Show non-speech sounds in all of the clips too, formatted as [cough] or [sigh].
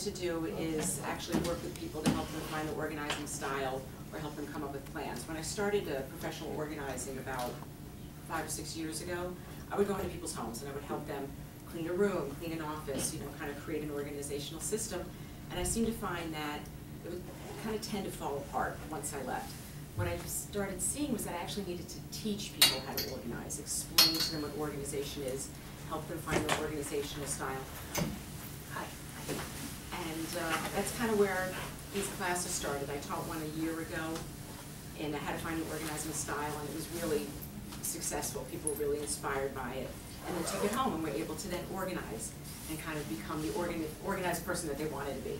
to do is actually work with people to help them find the organizing style or help them come up with plans. When I started professional organizing about five or six years ago, I would go into people's homes and I would help them clean a room, clean an office, you know, kind of create an organizational system. And I seemed to find that it would kind of tend to fall apart once I left. What I started seeing was that I actually needed to teach people how to organize, explain to them what organization is, help them find their organizational style. Hi. And uh, that's kind of where these classes started. I taught one a year ago in how to find an organizing style, and it was really successful. People were really inspired by it. And then took it home and were able to then organize and kind of become the organ organized person that they wanted to be.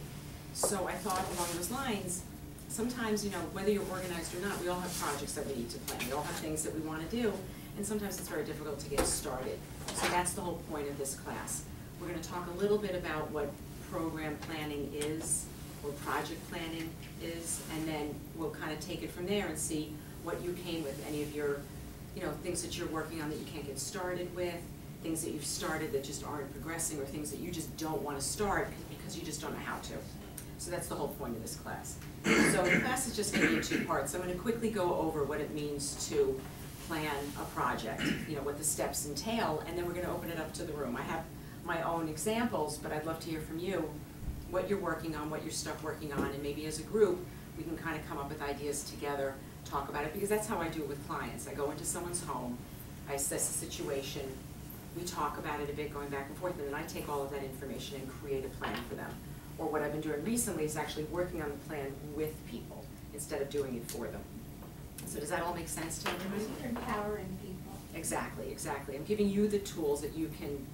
So I thought along those lines, sometimes, you know, whether you're organized or not, we all have projects that we need to plan. We all have things that we want to do, and sometimes it's very difficult to get started. So that's the whole point of this class. We're going to talk a little bit about what program planning is, or project planning is, and then we'll kind of take it from there and see what you came with, any of your, you know, things that you're working on that you can't get started with, things that you've started that just aren't progressing, or things that you just don't want to start because you just don't know how to. So that's the whole point of this class. So the class is just going to be in two parts. I'm going to quickly go over what it means to plan a project, you know, what the steps entail, and then we're going to open it up to the room. I have my own examples, but I'd love to hear from you what you're working on, what you're stuck working on, and maybe as a group, we can kind of come up with ideas together, talk about it, because that's how I do it with clients. I go into someone's home, I assess the situation, we talk about it a bit going back and forth, and then I take all of that information and create a plan for them. Or what I've been doing recently is actually working on the plan with people instead of doing it for them. So does that all make sense to everybody? You're empowering people. Exactly, exactly. I'm giving you the tools that you can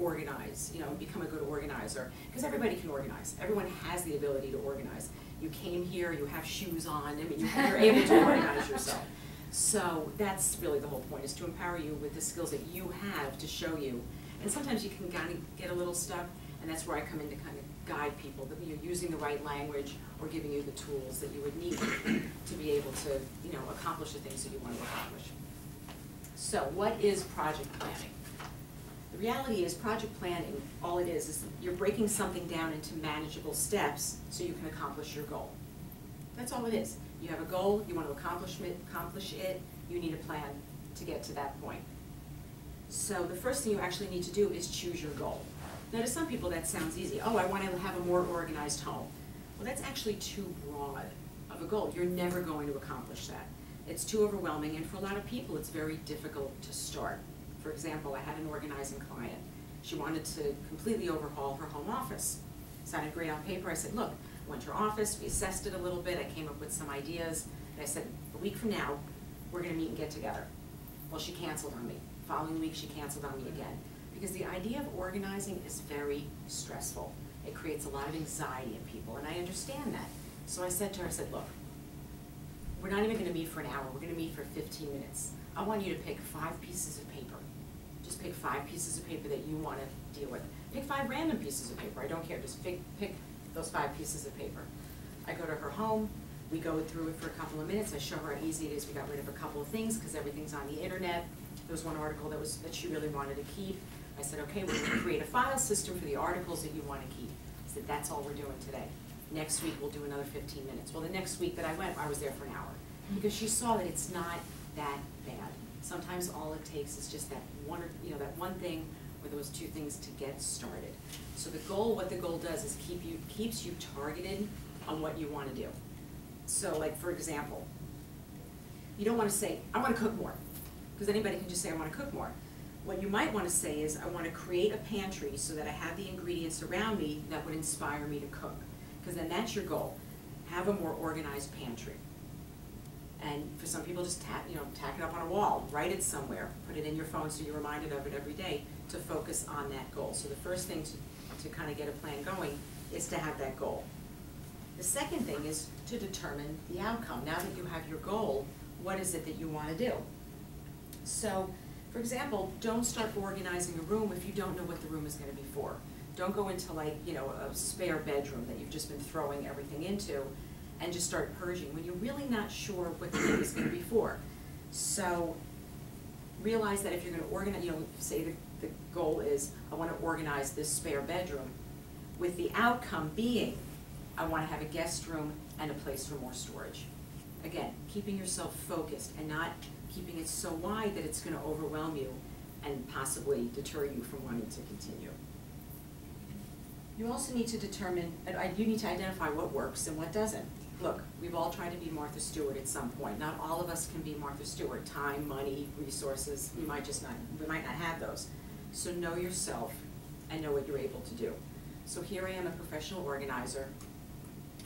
organize, you know, become a good organizer. Because everybody can organize. Everyone has the ability to organize. You came here, you have shoes on, I mean, you- you're able to [laughs] organize yourself. So that's really the whole point, is to empower you with the skills that you have to show you. And sometimes you can kind of get a little stuck, and that's where I come in to kind of guide people, that you're using the right language or giving you the tools that you would need to be able to, you know, accomplish the things that you want to accomplish. So what is project planning? The reality is project planning, all it is, is you're breaking something down into manageable steps so you can accomplish your goal. That's all it is. You have a goal, you want to accomplish it, accomplish it, you need a plan to get to that point. So the first thing you actually need to do is choose your goal. Now to some people that sounds easy. Oh, I want to have a more organized home. Well, that's actually too broad of a goal. You're never going to accomplish that. It's too overwhelming and for a lot of people it's very difficult to start. For example, I had an organizing client. She wanted to completely overhaul her home office. Sounded great on paper. I said, look, I went to her office, we assessed it a little bit, I came up with some ideas, and I said, a week from now, we're gonna meet and get together. Well, she canceled on me. Following week, she canceled on me again. Because the idea of organizing is very stressful. It creates a lot of anxiety in people, and I understand that. So I said to her, I said, look, we're not even gonna meet for an hour, we're gonna meet for fifteen minutes. I want you to pick five pieces of. Pick five pieces of paper that you wanna deal with. Pick five random pieces of paper, I don't care, just pick, pick those five pieces of paper. I go to her home, we go through it for a couple of minutes, I show her how easy it is, we got rid of a couple of things, because everything's on the internet. There was one article that was, that she really wanted to keep. I said, okay, we're gonna create a file system for the articles that you wanna keep. I said, that's all we're doing today. Next week, we'll do another fifteen minutes. Well, the next week that I went, I was there for an hour, because she saw that it's not that bad. Sometimes all it takes is just that one, or you know, that one thing or those two things to get started. So the goal, what the goal does is keep you, keeps you targeted on what you wanna do. So like, for example, you don't wanna say, I wanna cook more, because anybody can just say, I wanna cook more. What you might wanna say is, I wanna create a pantry so that I have the ingredients around me that would inspire me to cook. Because then that's your goal, have a more organized pantry. And for some people, just tack, you know, tack it up on a wall, write it somewhere, put it in your phone so you're reminded of it every day to focus on that goal. So the first thing to, to kind of get a plan going is to have that goal. The second thing is to determine the outcome. Now that you have your goal, what is it that you want to do? So, for example, don't start organizing a room if you don't know what the room is going to be for. Don't go into like, you know, a spare bedroom that you've just been throwing everything into and just start purging when you're really not sure what the room is going to be for. So, realize that if you're going to organize, you know, say the, the goal is, I want to organize this spare bedroom, with the outcome being, I wanna have a guest room and a place for more storage. Again, keeping yourself focused and not keeping it so wide that it's gonna overwhelm you and possibly deter you from wanting to continue. You also need to determine, you need to identify what works and what doesn't. Look, we've all tried to be Martha Stewart at some point. Not all of us can be Martha Stewart. Time, money, resources, we might just not, we might not have those. So know yourself and know what you're able to do. So here I am, a professional organizer.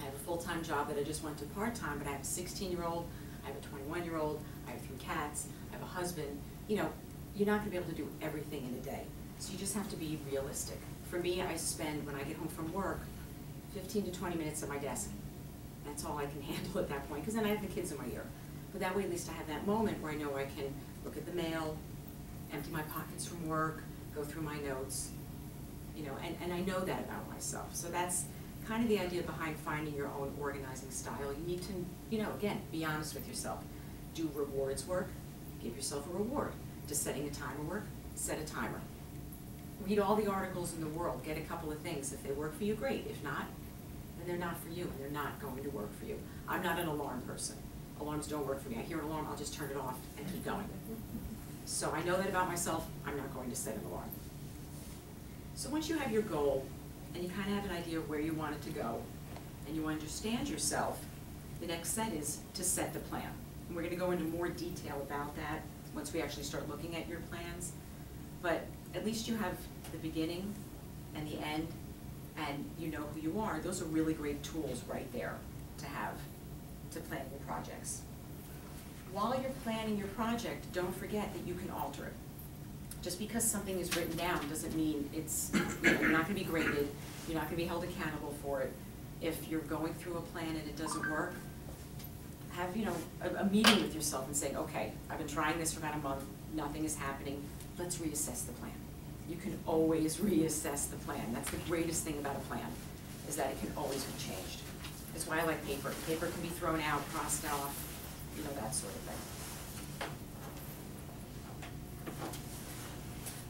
I have a full-time job that I just went to part-time, but I have a sixteen-year-old, I have a twenty-one-year-old, I have three cats, I have a husband. You know, you're not gonna be able to do everything in a day. So you just have to be realistic. For me, I spend, when I get home from work, fifteen to twenty minutes at my desk. That's all I can [laughs] handle at that point, because then I have the kids in my ear. But that way, at least I have that moment where I know I can look at the mail, empty my pockets from work, go through my notes, you know, and, and I know that about myself. So that's kind of the idea behind finding your own organizing style. You need to, you know, again, be honest with yourself. Do rewards work? Give yourself a reward. Does setting a timer work? Set a timer. Read all the articles in the world, get a couple of things. If they work for you, great. If not, then they're not for you and they're not going to work for you. I'm not an alarm person. Alarms don't work for me. I hear an alarm, I'll just turn it off and keep going. So I know that about myself, I'm not going to set an alarm. So once you have your goal, and you kind of have an idea of where you want it to go, and you understand yourself, the next set is to set the plan. And we're gonna go into more detail about that once we actually start looking at your plans. But at least you have the beginning and the end, and you know who you are. Those are really great tools right there to have to plan your projects. While you're planning your project, don't forget that you can alter it. Just because something is written down doesn't mean it's, you know, you're not gonna be graded, you're not gonna be held accountable for it. If you're going through a plan and it doesn't work, have, you know, a, a meeting with yourself and say, okay, I've been trying this for about a month, nothing is happening, let's reassess the plan. You can always reassess the plan, that's the greatest thing about a plan, is that it can always be changed. That's why I like paper, paper can be thrown out, crossed off, you know, that sort of thing.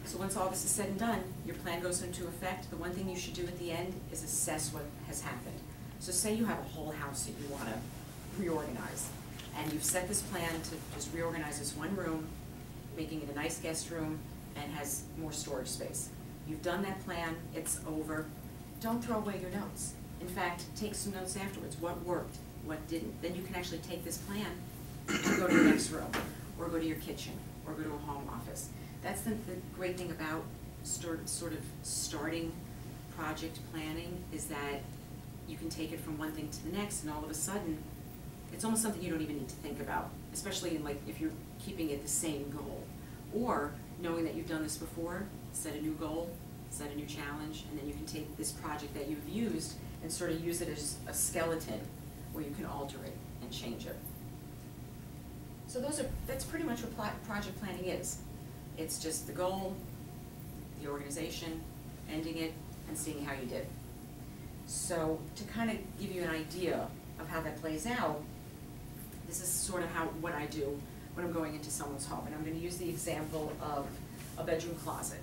So once all this is said and done, your plan goes into effect, the one thing you should do at the end is assess what has happened. So say you have a whole house that you wanna reorganize, and you've set this plan to just reorganize this one room, making it a nice guest room, and has more storage space. You've done that plan, it's over, don't throw away your notes. In fact, take some notes afterwards, what worked, what didn't, then you can actually take this plan and go to the next room, or go to your kitchen, or go to a home office. That's the, the great thing about start, sort of starting project planning, is that you can take it from one thing to the next, and all of a sudden, it's almost something you don't even need to think about, especially in like, if you're keeping it the same goal. Or knowing that you've done this before, set a new goal, set a new challenge, and then you can take this project that you've used and sort of use it as a skeleton where you can alter it and change it. So those are, that's pretty much what project planning is. It's just the goal, the organization, ending it, and seeing how you did. So to kind of give you an idea of how that plays out, this is sort of how, what I do when I'm going into someone's home. And I'm gonna use the example of a bedroom closet.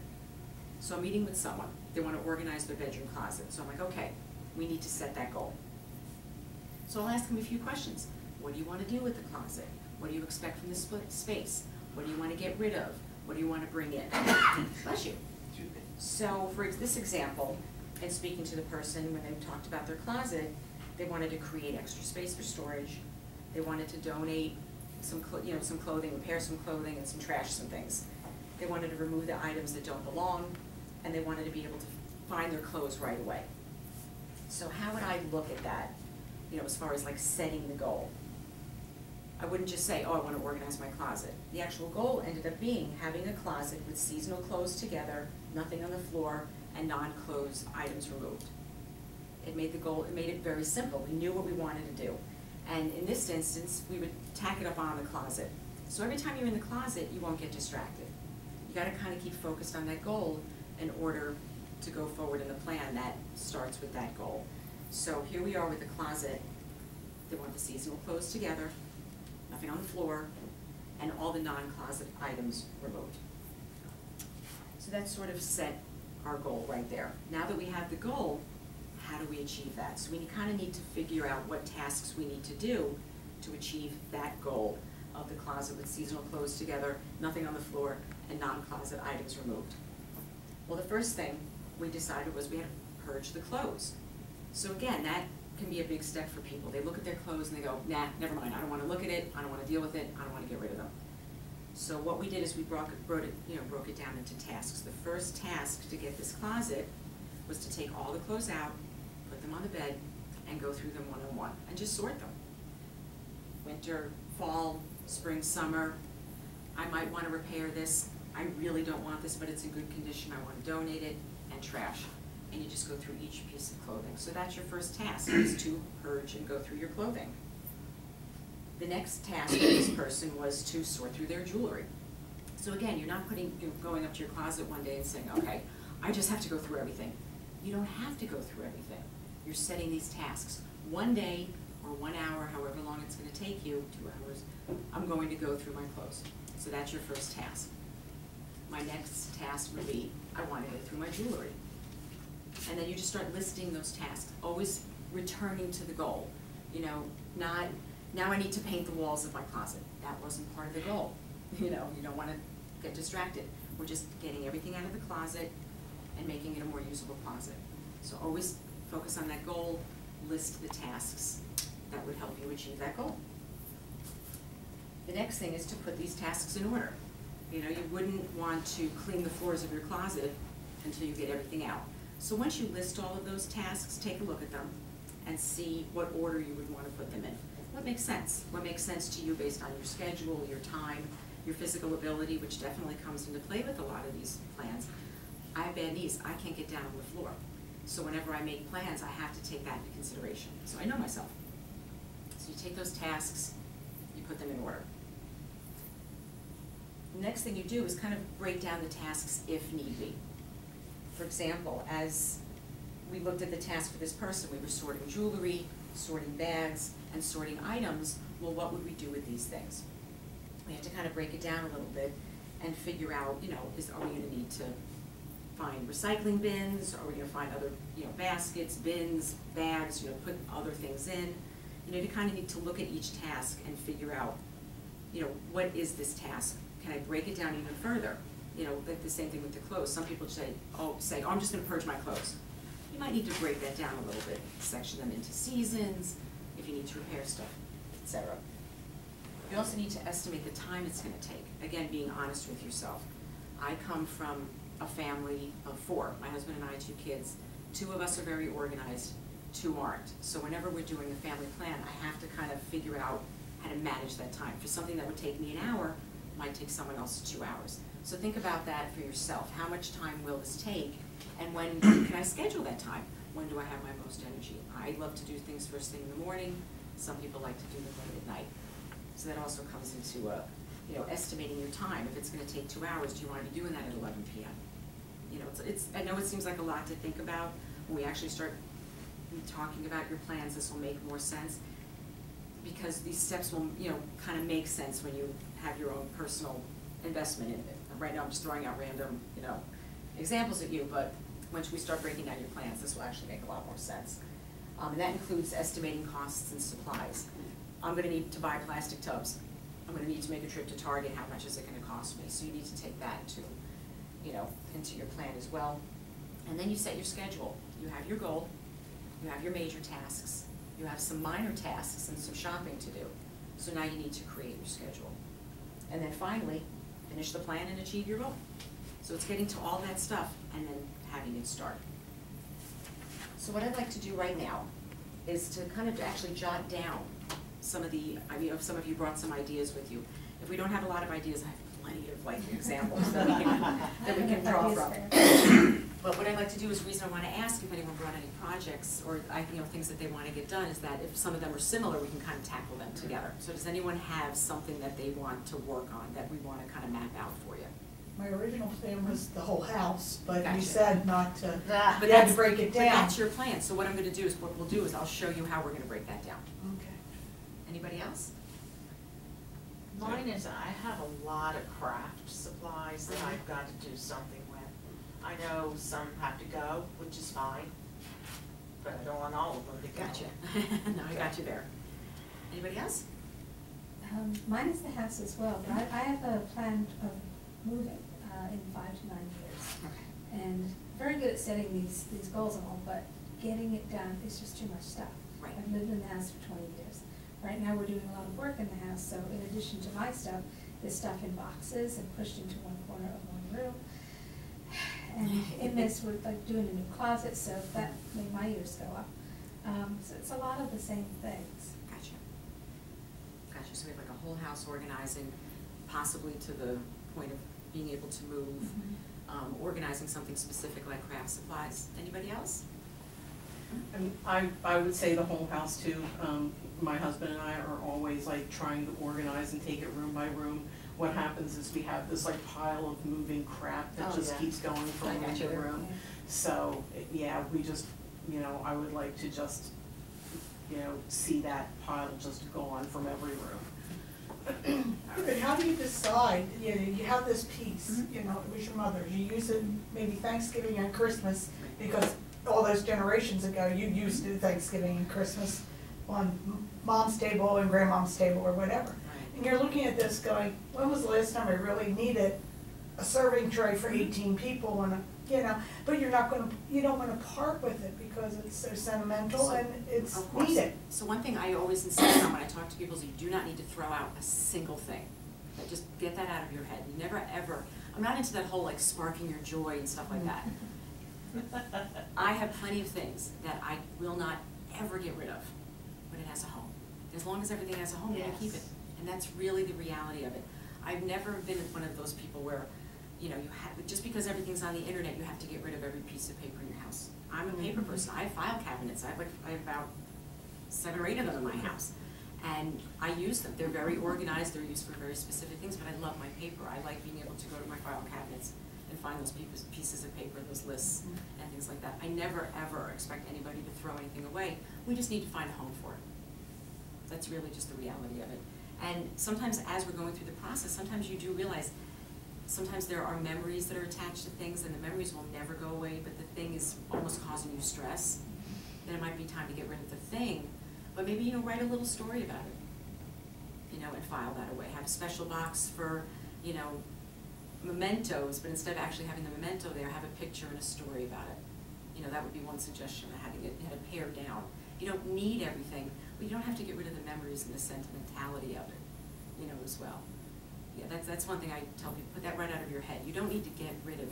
So I'm meeting with someone, they wanna organize their bedroom closet. So I'm like, okay, we need to set that goal. So I'll ask them a few questions. What do you wanna do with the closet? What do you expect from this split space? What do you wanna get rid of? What do you wanna bring in? [coughs] Bless you. So for this example, and speaking to the person when they talked about their closet, they wanted to create extra space for storage. They wanted to donate some, you know, some clothing, repair some clothing and some trash, some things. They wanted to remove the items that don't belong, and they wanted to be able to find their clothes right away. So how would I look at that, you know, as far as like setting the goal? I wouldn't just say, oh, I wanna organize my closet. The actual goal ended up being having a closet with seasonal clothes together, nothing on the floor, and non-clothes items removed. It made the goal, it made it very simple, we knew what we wanted to do. And in this instance, we would tack it up on the closet. So every time you're in the closet, you won't get distracted. You gotta kinda keep focused on that goal in order to go forward in the plan that starts with that goal. So here we are with the closet, they want the seasonal clothes together, nothing on the floor, and all the non-closet items removed. So that sort of set our goal right there. Now that we have the goal, how do we achieve that? So we kind of need to figure out what tasks we need to do to achieve that goal of the closet with seasonal clothes together, nothing on the floor, and non-closet items removed. Well, the first thing we decided was we had to purge the clothes. So again, that can be a big step for people. They look at their clothes and they go, nah, never mind, I don't wanna look at it, I don't wanna deal with it, I don't wanna get rid of them. So what we did is we broke, it- broke it, you know, broke it down into tasks. The first task to get this closet was to take all the clothes out, them on the bed, and go through them one on one, and just sort them. Winter, fall, spring, summer, I might wanna repair this, I really don't want this, but it's in good condition, I wanna donate it, and trash. And you just go through each piece of clothing. So that's your first task, is to purge and go through your clothing. The next task for this person was to sort through their jewelry. So again, you're not putting, you're going up to your closet one day and saying, okay, I just have to go through everything. You don't have to go through everything. You're setting these tasks. One day, or one hour, however long it's gonna take you, two hours, I'm going to go through my clothes. So that's your first task. My next task would be, I wanna go through my jewelry. And then you just start listing those tasks, always returning to the goal. You know, not, now I need to paint the walls of my closet. That wasn't part of the goal. [laughs] You know, you don't wanna get distracted. We're just getting everything out of the closet and making it a more usable closet. So always focus on that goal, list the tasks that would help you achieve that goal. The next thing is to put these tasks in order. You know, you wouldn't want to clean the floors of your closet until you get everything out. So once you list all of those tasks, take a look at them and see what order you would wanna put them in. What makes sense? What makes sense to you based on your schedule, your time, your physical ability, which definitely comes into play with a lot of these plans. I have bad knees, I can't get down on the floor. So whenever I make plans, I have to take that into consideration. So I know myself. So you take those tasks, you put them in order. The next thing you do is kind of break down the tasks if need be. For example, as we looked at the task for this person, we were sorting jewelry, sorting bags, and sorting items, well, what would we do with these things? We have to kind of break it down a little bit and figure out, you know, is, are we gonna need to find recycling bins, are we're gonna find other, you know, baskets, bins, bags, you know, put other things in? You know, you kind of need to look at each task and figure out, you know, what is this task? Can I break it down even further? You know, like the same thing with the clothes, some people say, oh, say, oh, I'm just gonna purge my clothes. You might need to break that down a little bit, section them into seasons, if you need to repair stuff, etc. You also need to estimate the time it's gonna take, again, being honest with yourself. I come from a family of four, my husband and I, two kids. Two of us are very organized, two aren't. So whenever we're doing a family plan, I have to kind of figure out how to manage that time. For something that would take me an hour, might take someone else two hours. So think about that for yourself. How much time will this take? And when [coughs] can I schedule that time? When do I have my most energy? I love to do things first thing in the morning. Some people like to do them late at night. So that also comes into, uh, you know, estimating your time. If it's gonna take two hours, do you wanna be doing that at eleven PM? You know, it's, it's, I know it seems like a lot to think about. When we actually start talking about your plans, this will make more sense. Because these steps will, you know, kind of make sense when you have your own personal investment in it. Right now, I'm just throwing out random, you know, examples at you, but once we start breaking down your plans, this will actually make a lot more sense. Um, and that includes estimating costs and supplies. I'm gonna need to buy plastic tubs. I'm gonna need to make a trip to Target, how much is it gonna cost me? So you need to take that into, you know, into your plan as well. And then you set your schedule. You have your goal, you have your major tasks, you have some minor tasks and some shopping to do. So now you need to create your schedule. And then finally, finish the plan and achieve your goal. So it's getting to all that stuff and then having it start. So what I'd like to do right now is to kind of actually jot down some of the, I mean, if some of you brought some ideas with you. If we don't have a lot of ideas, I have plenty of like examples that we can, that we can draw from. [clears throat] But what I'd like to do is, the reason I wanna ask if anyone brought any projects or, I, you know, things that they wanna get done, is that if some of them are similar, we can kind of tackle them together. So does anyone have something that they want to work on, that we wanna kind of map out for you? My original plan was the whole house, but Gotcha. you said not to. But you had that's- to break it But down. that's your plan, so what I'm gonna do is, what we'll do is I'll show you how we're gonna break that down. Okay. Anybody else? Mine is, I have a lot of craft supplies that I've got to do something with. I know some have to go, which is fine. but I don't want all of them to go. Gotcha. [laughs] No, I got you there. Anybody else? Um, mine is the house as well, but I, I have a plan of moving, uh, in five to nine years. Okay. And very good at setting these, these goals and all, but getting it done is just too much stuff. Right. I've lived in the house for twenty years. Right now, we're doing a lot of work in the house, so in addition to my stuff, there's stuff in boxes and pushed into one corner of one room. And in this, we're like doing a new closet, so that made my ears go up. Um, so it's a lot of the same things. Gotcha. Gotcha, so we have like a whole house organizing, possibly to the point of being able to move, Mhm. um, organizing something specific like craft supplies. Anybody else? And I, I would say the whole house too, um, my husband and I are always like trying to organize and take it room by room. What happens is we have this like pile of moving crap that Oh, just yeah. keeps going I from room got to you room. So, yeah, we just, you know, I would like to just, you know, see that pile just gone from every room. [clears throat] But how do you decide, you know, you have this piece, Mhm. you know, it was your mother's, you use it maybe Thanksgiving and Christmas, because all those generations ago, you used it Thanksgiving and Christmas on m- mom's table and grandmom's table or whatever. Right. And you're looking at this going, when was the last time I really needed a serving tray Mm-hmm. for eighteen people and, a- you know, but you're not gonna, you don't wanna part with it because it's so sentimental So- and it's needed. So one thing I always insist on when I talk to people is you do not need to throw out a single thing. Like, Just get that out of your head. You never ever, I'm not into that whole like sparking your joy and stuff like that. [laughs] I have plenty of things that I will not ever get rid of when it has a home. As long as everything has a home, you keep it. And that's really the reality of it. I've never been one of those people where, you know, you have, just because everything's on the internet, you have to get rid of every piece of paper in your house. I'm a mm-hmm. paper person. I have file cabinets. I have like, I have about seven or eight of them in my mm-hmm. house. And I use them. They're very organized. They're used for very specific things, but I love my paper. I like being able to go to my file cabinets and find those pieces, pieces of paper, those lists mm-hmm. and things like that. I never, ever expect anybody to throw anything away. We just need to find a home for it. That's really just the reality of it. And sometimes as we're going through the process, sometimes you do realize, sometimes there are memories that are attached to things and the memories will never go away, but the thing is almost causing you stress. Then it might be time to get rid of the thing, but maybe, you know, write a little story about it. You know, and file that away. Have a special box for, you know, mementos, but instead of actually having the memento there, have a picture and a story about it. You know, that would be one suggestion, having it, had it pared down. You don't need everything, you don't have to get rid of the memories and the sentimentality of it, you know, as well. Yeah, that's, that's one thing I tell people, put that right out of your head. You don't need to get rid of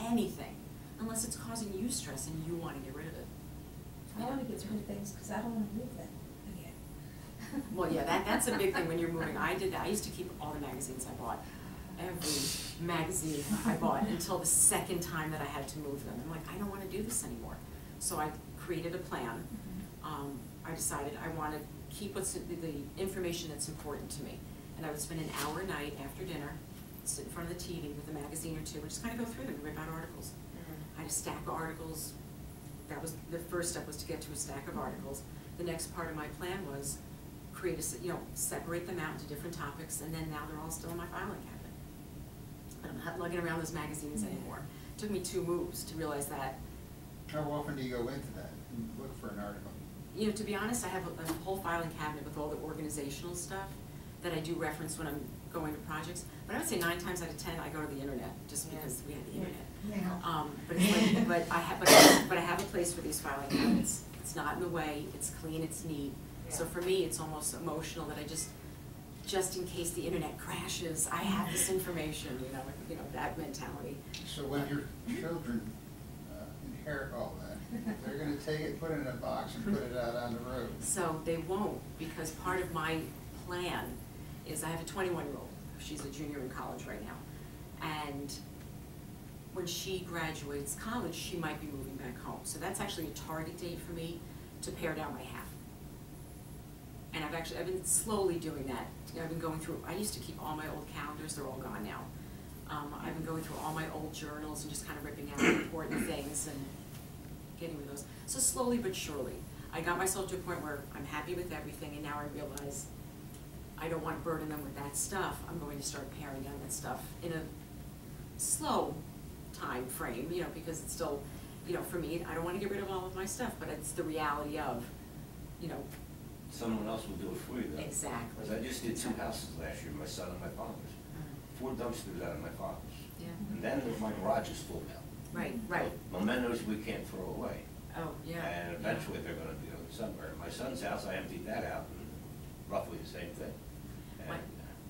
anything unless it's causing you stress and you wanna get rid of it. I wanna get rid of things, cause I don't wanna move them again. [laughs] Well, yeah, that, that's a big thing when you're moving. [laughs] I did that. I used to keep all the magazines I bought. Every magazine I bought until the second time that I had to move them. I'm like, I don't wanna do this anymore. So I created a plan. Um, I decided I wanna keep what's, the, the information that's important to me. And I would spend an hour a night after dinner, sit in front of the TV with a magazine or two, and just kinda go through them, and rip out articles. Mm-hmm. I had a stack of articles. That was, the first step was to get to a stack of articles. The next part of my plan was create a, you know, separate them out into different topics, and then now they're all still in my filing cabinet. I'm not lugging around those magazines mm-hmm. anymore. It Took me two moves to realize that. How often do you go into that and look for an article? You know, to be honest, I have a, a whole filing cabinet with all the organizational stuff that I do reference when I'm going to projects. But I would say nine times out of ten, I go to the internet, just Yeah. because we have the internet. Now. Um, but [laughs] it's like, but I have, but I, but I have a place for these filing cabinets. It's not in the way, it's clean, it's neat. So for me, it's almost emotional that I just, just in case the internet crashes, I have this information, you know, you know, that mentality. So when your children uh, inherit all that, they're gonna take it, put it in a box and put it out on the road. So they won't, because part of my plan is I have a twenty-one-year-old, she's a junior in college right now. And when she graduates college, she might be moving back home. So that's actually a target date for me to pare down my half. And I've actually, I've been slowly doing that. I've been going through, I used to keep all my old calendars, they're all gone now. Um, I've been going through all my old journals and just kind of ripping out important things and getting rid of those. So slowly but surely, I got myself to a point where I'm happy with everything and now I realize I don't want to burden them with that stuff. I'm going to start paring down that stuff in a slow time frame, you know, because it's still, you know, for me, I don't wanna get rid of all of my stuff, but it's the reality of, you know, Someone else will do it for you though. exactly. Because I just did two houses last year, my son and my father's. Uh-huh. Four dumpsters out of my father's. Yeah, And then my garage is full now. Right, right, Mementos we can't throw away. oh, yeah. And yeah. eventually they're gonna be on somewhere. My son's house, I emptied that out and roughly the same thing. My-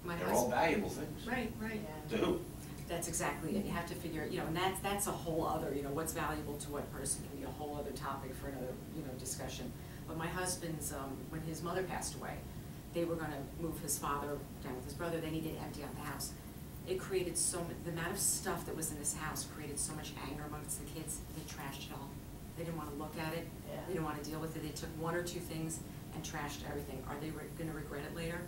my And they're all husband- valuable things. Right, right. Yeah. To who? That's exactly it, you have to figure, you know, and that's, that's a whole other, you know, what's valuable to what person can be a whole other topic for another, you know, discussion. But my husband's, um, when his mother passed away, they were gonna move his father down with his brother, they needed to empty out the house. It created so, mu- the amount of stuff that was in this house created so much anger amongst the kids, they trashed it all. They didn't wanna look at it, Yeah. they didn't wanna deal with it, they took one or two things and trashed everything. Are they re- gonna regret it later?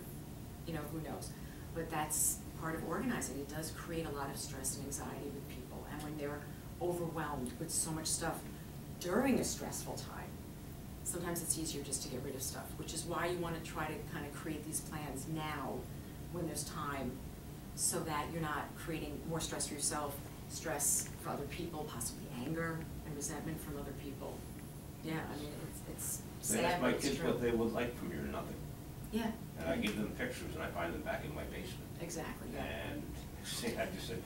You know, who knows? But that's part of organizing, it does create a lot of stress and anxiety with people. And when they're overwhelmed with so much stuff during a stressful time, sometimes it's easier just to get rid of stuff, which is why you wanna try to kind of create these plans now, when there's time, so that you're not creating more stress for yourself, stress for other people, possibly anger and resentment from other people. Yeah, I mean, it's, it's They sad, ask my but it's kids true. what they would like from you or nothing. Yeah, And I give them pictures and I find them back in my basement. exactly, yeah. And see, I just said,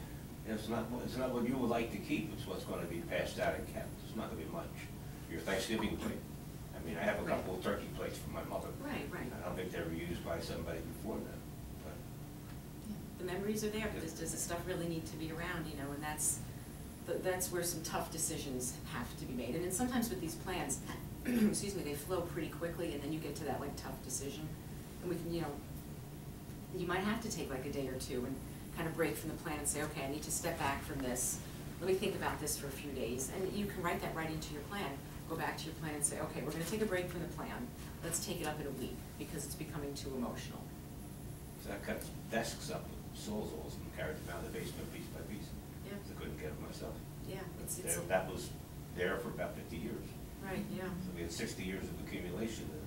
it's not, it's not what you would like to keep, it's what's gonna be passed out and kept. It's not gonna be much. Your Thanksgiving plate. I mean, I have a couple of turkey plates for my mother. Right, right. I don't think they were used by somebody before but. The memories are there, but does, does the stuff really need to be around, you know, and that's, th- that's where some tough decisions have to be made. And then sometimes with these plans, [clears throat] excuse me, they flow pretty quickly, and then you get to that like tough decision. And we can, you know, you might have to take like a day or two and kind of break from the plan and say, okay, I need to step back from this. Let me think about this for a few days, and you can write that right into your plan. Go back to your plan and say, okay, we're gonna take a break from the plan, let's take it up in a week, because it's becoming too emotional. So I cut desks up sawzalls and carried them out of the basement piece by piece. Yeah. 'cause I couldn't get them myself. Yeah, it's, it's, there- a- That was there for about fifty years. right, yeah. So we had sixty years of accumulation to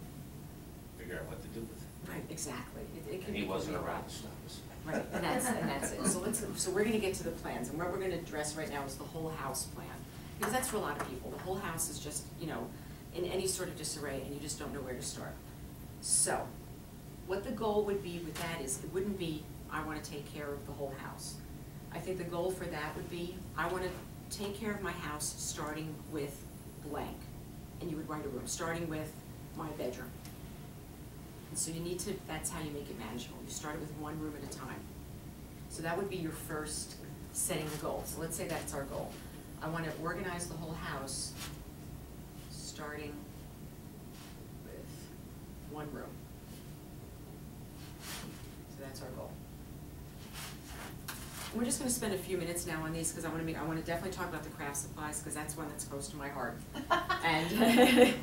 figure out what to do with it. Right, exactly. It, it can And he be wasn't around to stop us. Right, and that's, and that's it. So let's, so we're gonna get to the plans, and what we're gonna address right now is the whole house plan. Because that's for a lot of people, the whole house is just, you know, in any sort of disarray, and you just don't know where to start. So, what the goal would be with that is, it wouldn't be, I wanna take care of the whole house. I think the goal for that would be, I wanna take care of my house, starting with blank. And you would write a room, starting with my bedroom. And so you need to, that's how you make it manageable, you start it with one room at a time. So that would be your first setting the goal, so let's say that's our goal. I wanna organize the whole house, starting with one room. So that's our goal. We're just gonna spend a few minutes now on these, cause I wanna make, I wanna definitely talk about the craft supplies, cause that's one that's close to my heart. [laughs] And,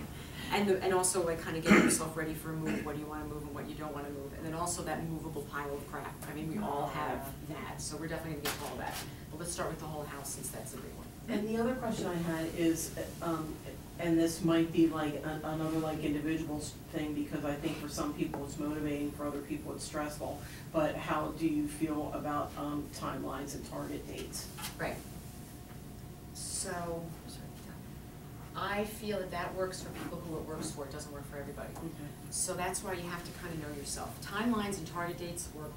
and, the- and also like kinda getting yourself ready for a move, what do you wanna move and what you don't wanna move, and then also that movable pile of crap, I mean, we all have that, so we're definitely gonna get to all that. But let's start with the whole house, since that's a big one. And the other question I had is, um, and this might be like a- another like individual thing, because I think for some people it's motivating, for other people it's stressful. But how do you feel about, um, timelines and target dates? Right. So, sorry, I feel that that works for people who it works for, it doesn't work for everybody. Okay. So that's why you have to kind of know yourself. Timelines and target dates work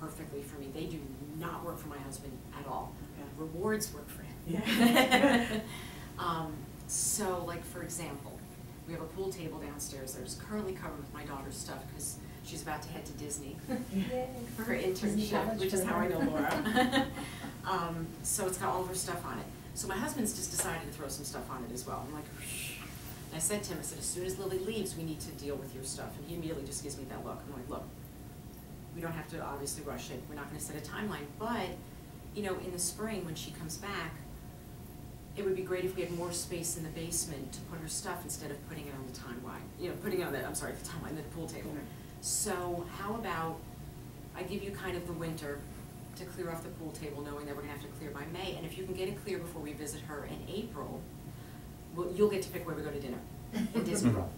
perfectly for me. They do not work for my husband at all. Okay. Rewards work for him. Yeah. [laughs] Um, so like, for example, we have a pool table downstairs that is currently covered with my daughter's stuff because she's about to head to Disney [laughs] for her internship, which is how I know. Laura. [laughs] [laughs] Um, so it's got all of her stuff on it. So my husband's just decided to throw some stuff on it as well. I'm like, Shh. And I said to him, I said, as soon as Lily leaves, we need to deal with your stuff. And he immediately just gives me that look. I'm like, look, we don't have to obviously rush it. We're not gonna set a timeline, but, you know, in the spring, when she comes back, it would be great if we had more space in the basement to put her stuff instead of putting it on the timeline, you know, putting it on the, I'm sorry, the timeline, the pool table. So how about, I give you kind of the winter to clear off the pool table, knowing that we're gonna have to clear by May, and if you can get it clear before we visit her in April, well, you'll get to pick where we go to dinner in [laughs] Disney World.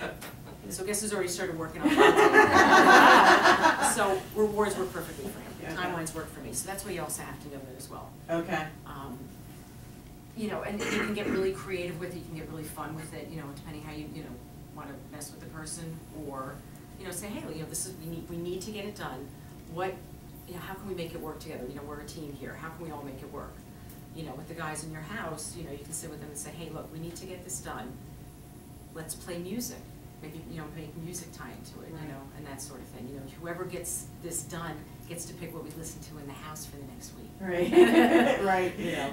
[laughs] So guess who's already started working on that? [laughs] So rewards work perfectly for him, timelines work for me, so that's why you also have to know that as well. Okay, Um, you know, and you can get really creative with it, you can get really fun with it, you know, depending how you, you know, wanna mess with the person, or, you know, say, hey, you know, this is, we need, we need to get it done, what, you know, how can we make it work together, you know, we're a team here, how can we all make it work? You know, with the guys in your house, you know, you can sit with them and say, hey, look, we need to get this done, let's play music, maybe, you know, make music tie into it, you know, and that sort of thing, you know, whoever gets this done gets to pick what we listen to in the house for the next week. Right, [laughs] right. You know,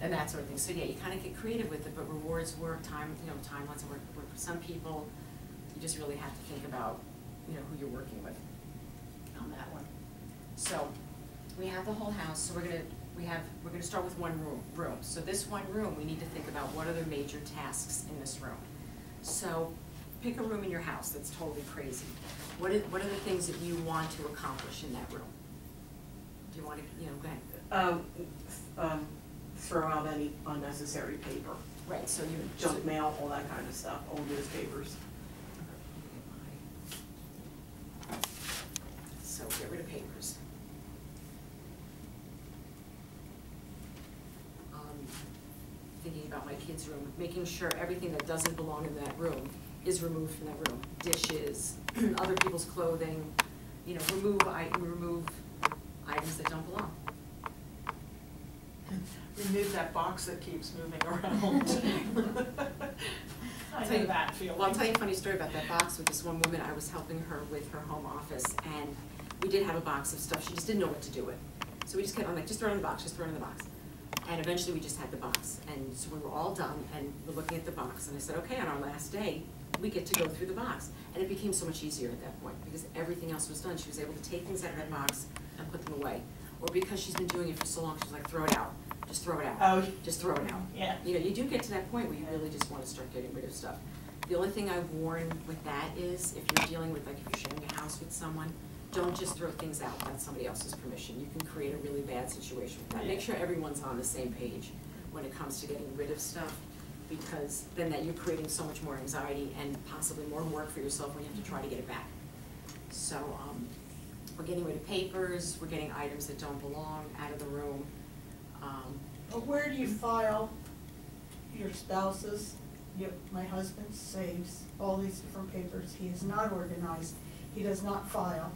and that sort of thing, so yeah, you kinda get creative with it, but rewards work, time, you know, timelines work, work for some people, you just really have to think about, you know, who you're working with on that one. So, we have the whole house, so we're gonna, we have, we're gonna start with one room, room, so this one room, we need to think about what are the major tasks in this room. So, pick a room in your house that's totally crazy, what are, what are the things that you want to accomplish in that room? Do you wanna, you know, go ahead. Um, um, throw out any unnecessary paper, Right, so you. junk mail, all that kind of stuff, old newspapers. So get rid of papers. Um, Thinking about my kids' room, making sure everything that doesn't belong in that room is removed from that room. Dishes, [clears throat] other people's clothing, you know, remove, I, remove items that don't belong. Remove that box that keeps moving around. [laughs] I I'll tell you- know that feeling. Well, I'll tell you a funny story about that box with this one woman, I was helping her with her home office, and we did have a box of stuff, she just didn't know what to do with. So we just kept, I'm like, just throw it in the box, just throw it in the box. And eventually, we just had the box, and so we were all done, and we're looking at the box, and I said, okay, on our last day, we get to go through the box. And it became so much easier at that point, because everything else was done, she was able to take things out of that box and put them away. Or because she's been doing it for so long, she's like, throw it out, just throw it out, Oh, just throw it out. yeah. You know, you do get to that point where you really just wanna start getting rid of stuff. The only thing I warn with that is, if you're dealing with, like, if you're sharing a house with someone, don't just throw things out without somebody else's permission. You can create a really bad situation with that. Make sure everyone's on the same page when it comes to getting rid of stuff, because then that you're creating so much more anxiety and possibly more work for yourself when you have to try to get it back. So, um, we're getting rid of papers, we're getting items that don't belong out of the room. Um, But where do you file your spouses? You, my husband saves all these different papers, he is not organized, he does not file.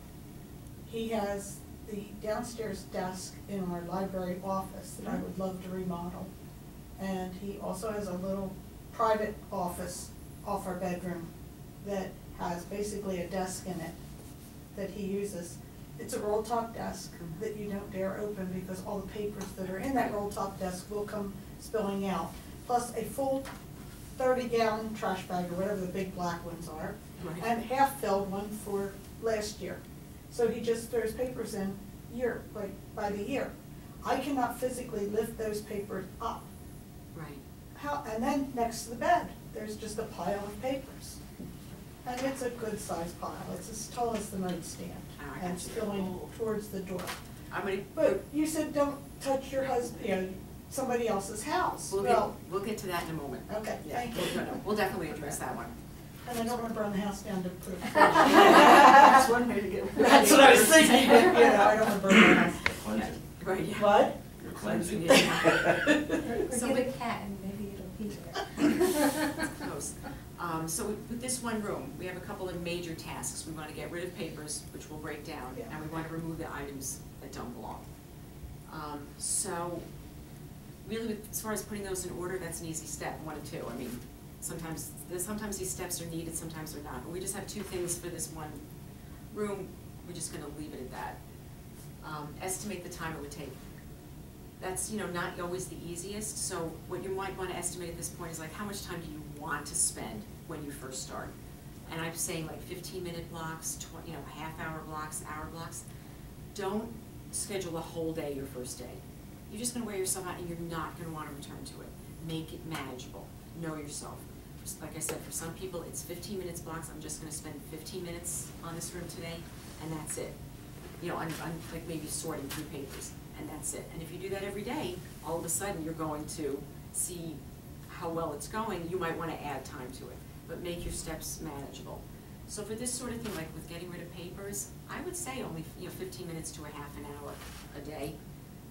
He has the downstairs desk in our library office that I would love to remodel. And he also has a little private office off our bedroom that has basically a desk in it that he uses. It's a roll top desk that you don't dare open because all the papers that are in that roll top desk will come spilling out. Plus a full thirty gallon trash bag or whatever the big black ones are. Right. And half filled one for last year. So he just throws papers in year, like by the year. I cannot physically lift those papers up. Right. How, and then next to the bed, there's just a pile of papers. And it's a good sized pile, it's as tall as the nightstand, Oh, and it's going towards the door. I'm gonna, But you said don't touch your husband, you know, somebody else's house. we'll get, Well, we'll get to that in a moment. okay, Yeah, thank we'll- you. no, no, we'll definitely address that one. And I don't wanna burn the house down to put a. [laughs] That's one way to get. That's what I was thinking, you know, I don't wanna burn the house. Cleansing, Right, yeah. What? you're cleansing. Yeah. Or or So get a with- cat and maybe it'll be there. Close. Um, so with with this one room, we have a couple of major tasks. We wanna get rid of papers, which we'll break down, Yeah. and we wanna remove the items that don't belong. Um, so, really, with- as far as putting those in order, that's an easy step, one and two. I mean, sometimes, sometimes these steps are needed, sometimes they're not. But we just have two things for this one room, we're just gonna leave it at that. Um, estimate the time it would take. That's, you know, not always the easiest, so what you might wanna estimate at this point is like, how much time do you want to spend when you first start? And I'm saying like fifteen minute blocks, twen- you know, half hour blocks, hour blocks. Don't schedule a whole day your first day. You're just gonna wear yourself out and you're not gonna wanna return to it. Make it manageable, know yourself. Just Like I said, for some people, it's fifteen minutes blocks, I'm just gonna spend fifteen minutes on this room today, and that's it. You know, I'm, I'm like maybe sorting through papers, and that's it. And if you do that every day, all of a sudden, you're going to see how well it's going, you might wanna add time to it, but make your steps manageable. So for this sort of thing, like with getting rid of papers, I would say only, you know, fifteen minutes to a half an hour a day,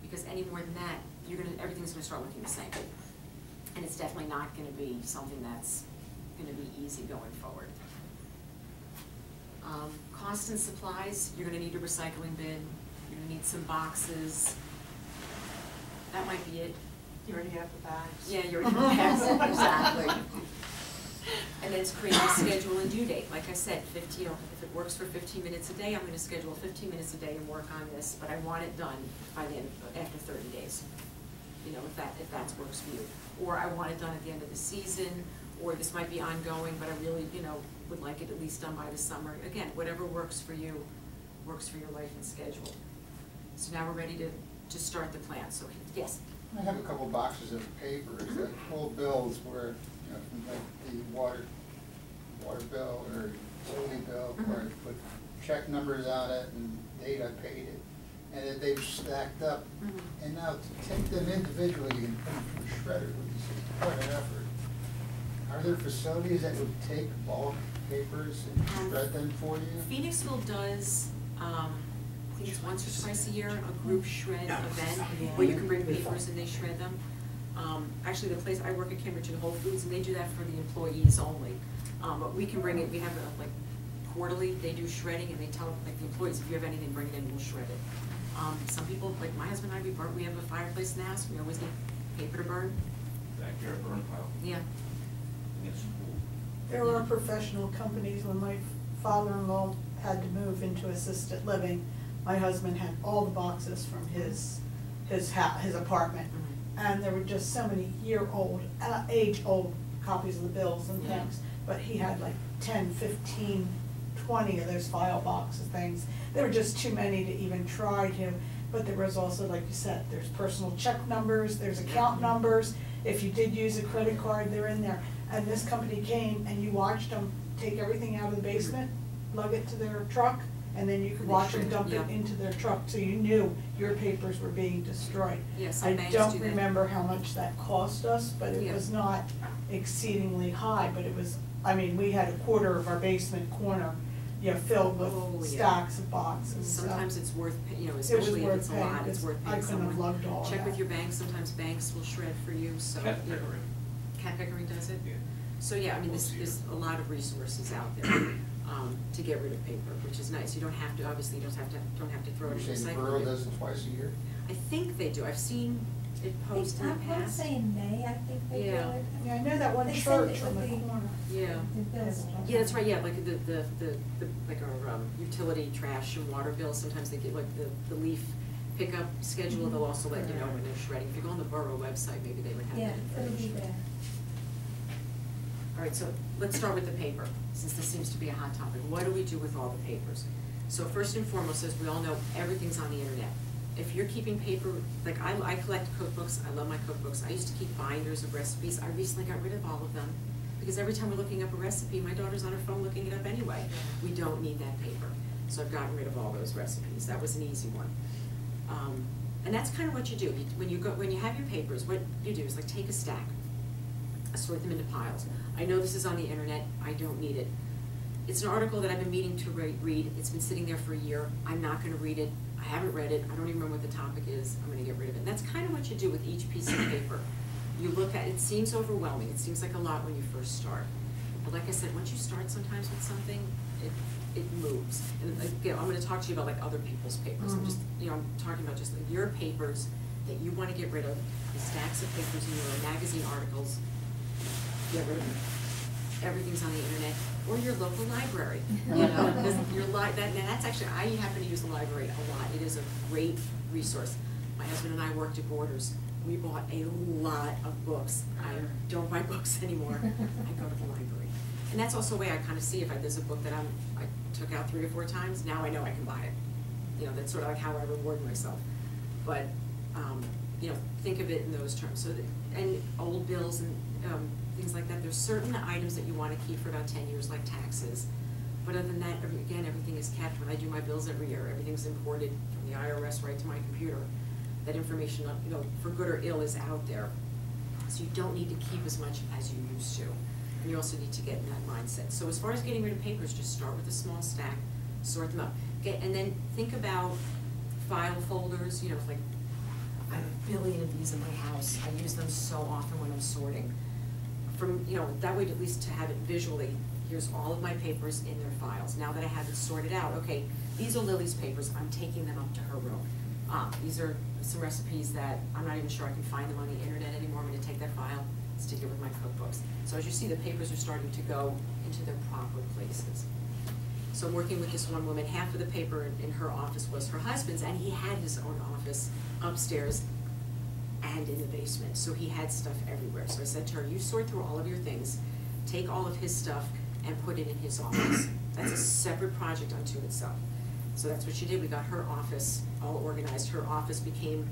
because any more than that, you're gonna, everything's gonna start looking the same. And it's definitely not gonna be something that's gonna be easy going forward. Um, cost and supplies, you're gonna need a recycling bin, gonna need some boxes. That might be it. You already have the bags. Yeah, you're in exactly. And then it's creating a schedule and due date, like I said, fifteen, if it works for fifteen minutes a day, I'm gonna schedule fifteen minutes a day and work on this, but I want it done by the end, after thirty days. You know, if that, if that works for you. Or I want it done at the end of the season, or this might be ongoing, but I really, you know, would like it at least done by the summer. Again, whatever works for you, works for your life and schedule. So now we're ready to, to start the plan, so, yes, I have a couple boxes of papers, like old bills where, you know, like the water, water bill or utility bill, where I put check numbers on it and date I paid it, and that they've stacked up. Mhm. And now to take them individually and put them through shredder be quite an effort. Are there facilities that would take bulk papers and shred them for you? Phoenixville does, um, I think it's once or twice a year, a group shred event where you can bring papers and they shred them. Um, actually, the place, I work at Cambridge and Whole Foods and they do that for the employees only. Um, but we can bring it, we have a, like quarterly, they do shredding and they tell, like, the employees, if you have anything, bring it in, we'll shred it. Um, some people, like my husband and I, we burn, we have a fireplace in the house, we always need paper to burn, Backyard burn pile. yeah. There are professional companies, when my father-in-law had to move into assisted living, my husband had all the boxes from his, his ha his apartment. Mhm. And there were just so many year-old, uh, age-old copies of the bills and Yeah. things. But he had like 10, 15, 20 of those file boxes things. There were just too many to even try to. But there was also, like you said, there's personal check numbers, there's account numbers. If you did use a credit card, they're in there. And this company came and you watched them take everything out of the basement, lug it to their truck, and then you could watch them shrink it, dump it yeah. into their truck, so you knew your papers were being destroyed. Yeah, some banks I don't do that. remember how much that cost us, but it Yeah. was not exceedingly high, but it was, I mean, we had a quarter of our basement corner, you know, filled Oh, with yeah. stacks of boxes, so. Sometimes it's worth, pay- you know, It was especially if worth it's a paying, lot, it's because worth I paying couldn't have someone. lugged all Check with that. your bank, sometimes banks will shred for you, so. Cat you know, Pickering. Cat Pickering does it? Yeah. So, yeah, I mean, there's, Most there's a lot of resources out there, um, to get rid of paper, which is nice. You don't have to, obviously, you don't have to, don't have to throw it in You the say the recycling borough bin. does it twice a year? I think they do. I've seen it posted in the I wanna past. say in May, I think they do Yeah. it. Yeah, I know that one They send church it on the with the- corner. Yeah. The bills. Yeah, that's right, yeah, like the, the, the, the like our, um, utility trash and water bills, sometimes they get like the, the leaf pickup schedule, they'll also let you know when they're shredding. If you go on the borough website, maybe they would have Yeah, that it'll be information. there. All right, so let's start with the paper, since this seems to be a hot topic. What do we do with all the papers? So first and foremost, as we all know, everything's on the internet. If you're keeping paper, like I, I collect cookbooks, I love my cookbooks. I used to keep binders of recipes. I recently got rid of all of them. Because every time we're looking up a recipe, my daughter's on her phone looking it up anyway. We don't need that paper. So I've gotten rid of all those recipes. That was an easy one. Um, and that's kind of what you do. When you go, when you have your papers, what you do is like take a stack, sort them into piles. I know this is on the internet, I don't need it. It's an article that I've been meaning to re- read, it's been sitting there for a year, I'm not gonna read it, I haven't read it, I don't even remember what the topic is, I'm gonna get rid of it. And that's kind of what you do with each piece of paper. You look at, it seems overwhelming, it seems like a lot when you first start. But like I said, once you start sometimes with something, it, it moves. And again, I'm gonna talk to you about like other people's papers, I'm Mhm. just, you know, I'm talking about just like your papers that you wanna get rid of, the stacks of papers in your magazine articles, get rid of them. Everything's on the internet, or your local library, [laughs] you know, because your li- that, that's actually, I happen to use the library a lot, it is a great resource. My husband and I worked at Borders, we bought a lot of books, I don't buy [laughs] books anymore, I go to the library. And that's also a way I kind of see if I, there's a book that I'm, I took out three or four times, now I know I can buy it. You know, that's sort of like how I reward myself. But, um, you know, think of it in those terms, so that, and old bills and, um, things like that, there's certain items that you wanna keep for about ten years, like taxes. But other than that, every, again, everything is kept, when I do my bills every year, everything's imported from the IRS right to my computer. That information, uh, you know, for good or ill is out there, so you don't need to keep as much as you used to. And you also need to get in that mindset. So as far as getting rid of papers, just start with a small stack, sort them up. And then think about file folders, you know, like, I have a billion of these in my house, I use them so often when I'm sorting. From, you know, that way at least to have it visually, here's all of my papers in their files, now that I have it sorted out, okay, these are Lily's papers, I'm taking them up to her room. Um, these are some recipes that I'm not even sure I can find them on the internet anymore, I'm gonna take that file, stick it with my cookbooks. So as you see, the papers are starting to go into their proper places. So I'm working with this one woman, half of the paper in- in her office was her husband's, and he had his own office upstairs and in the basement, so he had stuff everywhere. So I said to her, you sort through all of your things, take all of his stuff and put it in his office. That's a separate project unto itself. So that's what she did, we got her office all organized, her office became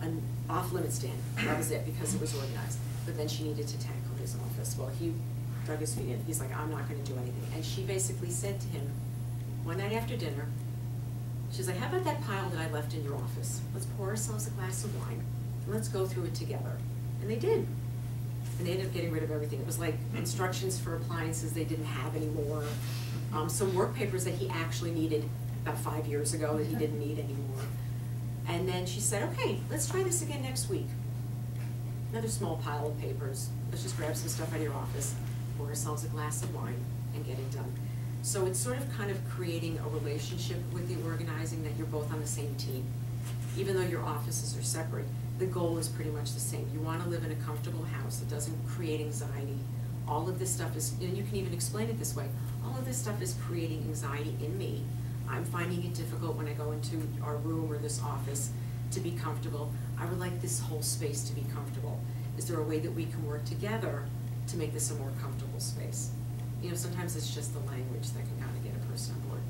an off-limit stand, that was it, because it was organized. But then she needed to tackle his office, well, he dug his feet in, he's like, I'm not gonna do anything. And she basically said to him, one night after dinner, she's like, how about that pile that I left in your office? Let's pour ourselves a glass of wine, let's go through it together. And they did. And they ended up getting rid of everything. It was like instructions for appliances they didn't have anymore. Um, some work papers that he actually needed about five years ago that he didn't need anymore. And then she said, okay, let's try this again next week. Another small pile of papers. Let's just grab some stuff out of your office, pour ourselves a glass of wine, and get it done. So it's sort of kind of creating a relationship with the organizing that you're both on the same team. Even though your offices are separate, the goal is pretty much the same. You wanna live in a comfortable house that doesn't create anxiety. All of this stuff is, and you can even explain it this way, all of this stuff is creating anxiety in me. I'm finding it difficult when I go into our room or this office to be comfortable. I would like this whole space to be comfortable. Is there a way that we can work together to make this a more comfortable space? You know, sometimes it's just the language that can kind of get a person on board.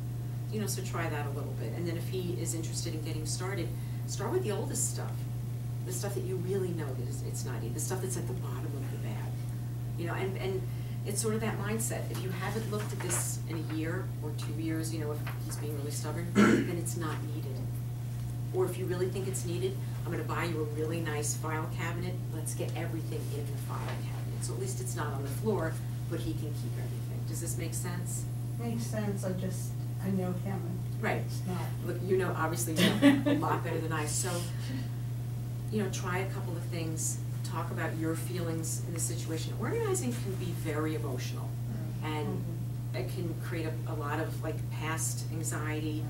You know, so try that a little bit. And then if he is interested in getting started, start with the oldest stuff. The stuff that you really know that is, it's not, the stuff that's at the bottom of the bag. You know, and, and it's sort of that mindset. If you haven't looked at this in a year or two years, you know, if he's being really stubborn, [clears throat] then it's not needed. Or if you really think it's needed, I'm gonna buy you a really nice file cabinet, let's get everything in the file cabinet. So at least it's not on the floor, but he can keep everything. Does this make sense? Makes sense, I just, I know him Right. it's not. Look, you know, obviously, you know [laughs] a lot better than I, so, you know, try a couple of things, talk about your feelings in the situation. Organizing can be very emotional, and it can create a, a lot of like past anxiety.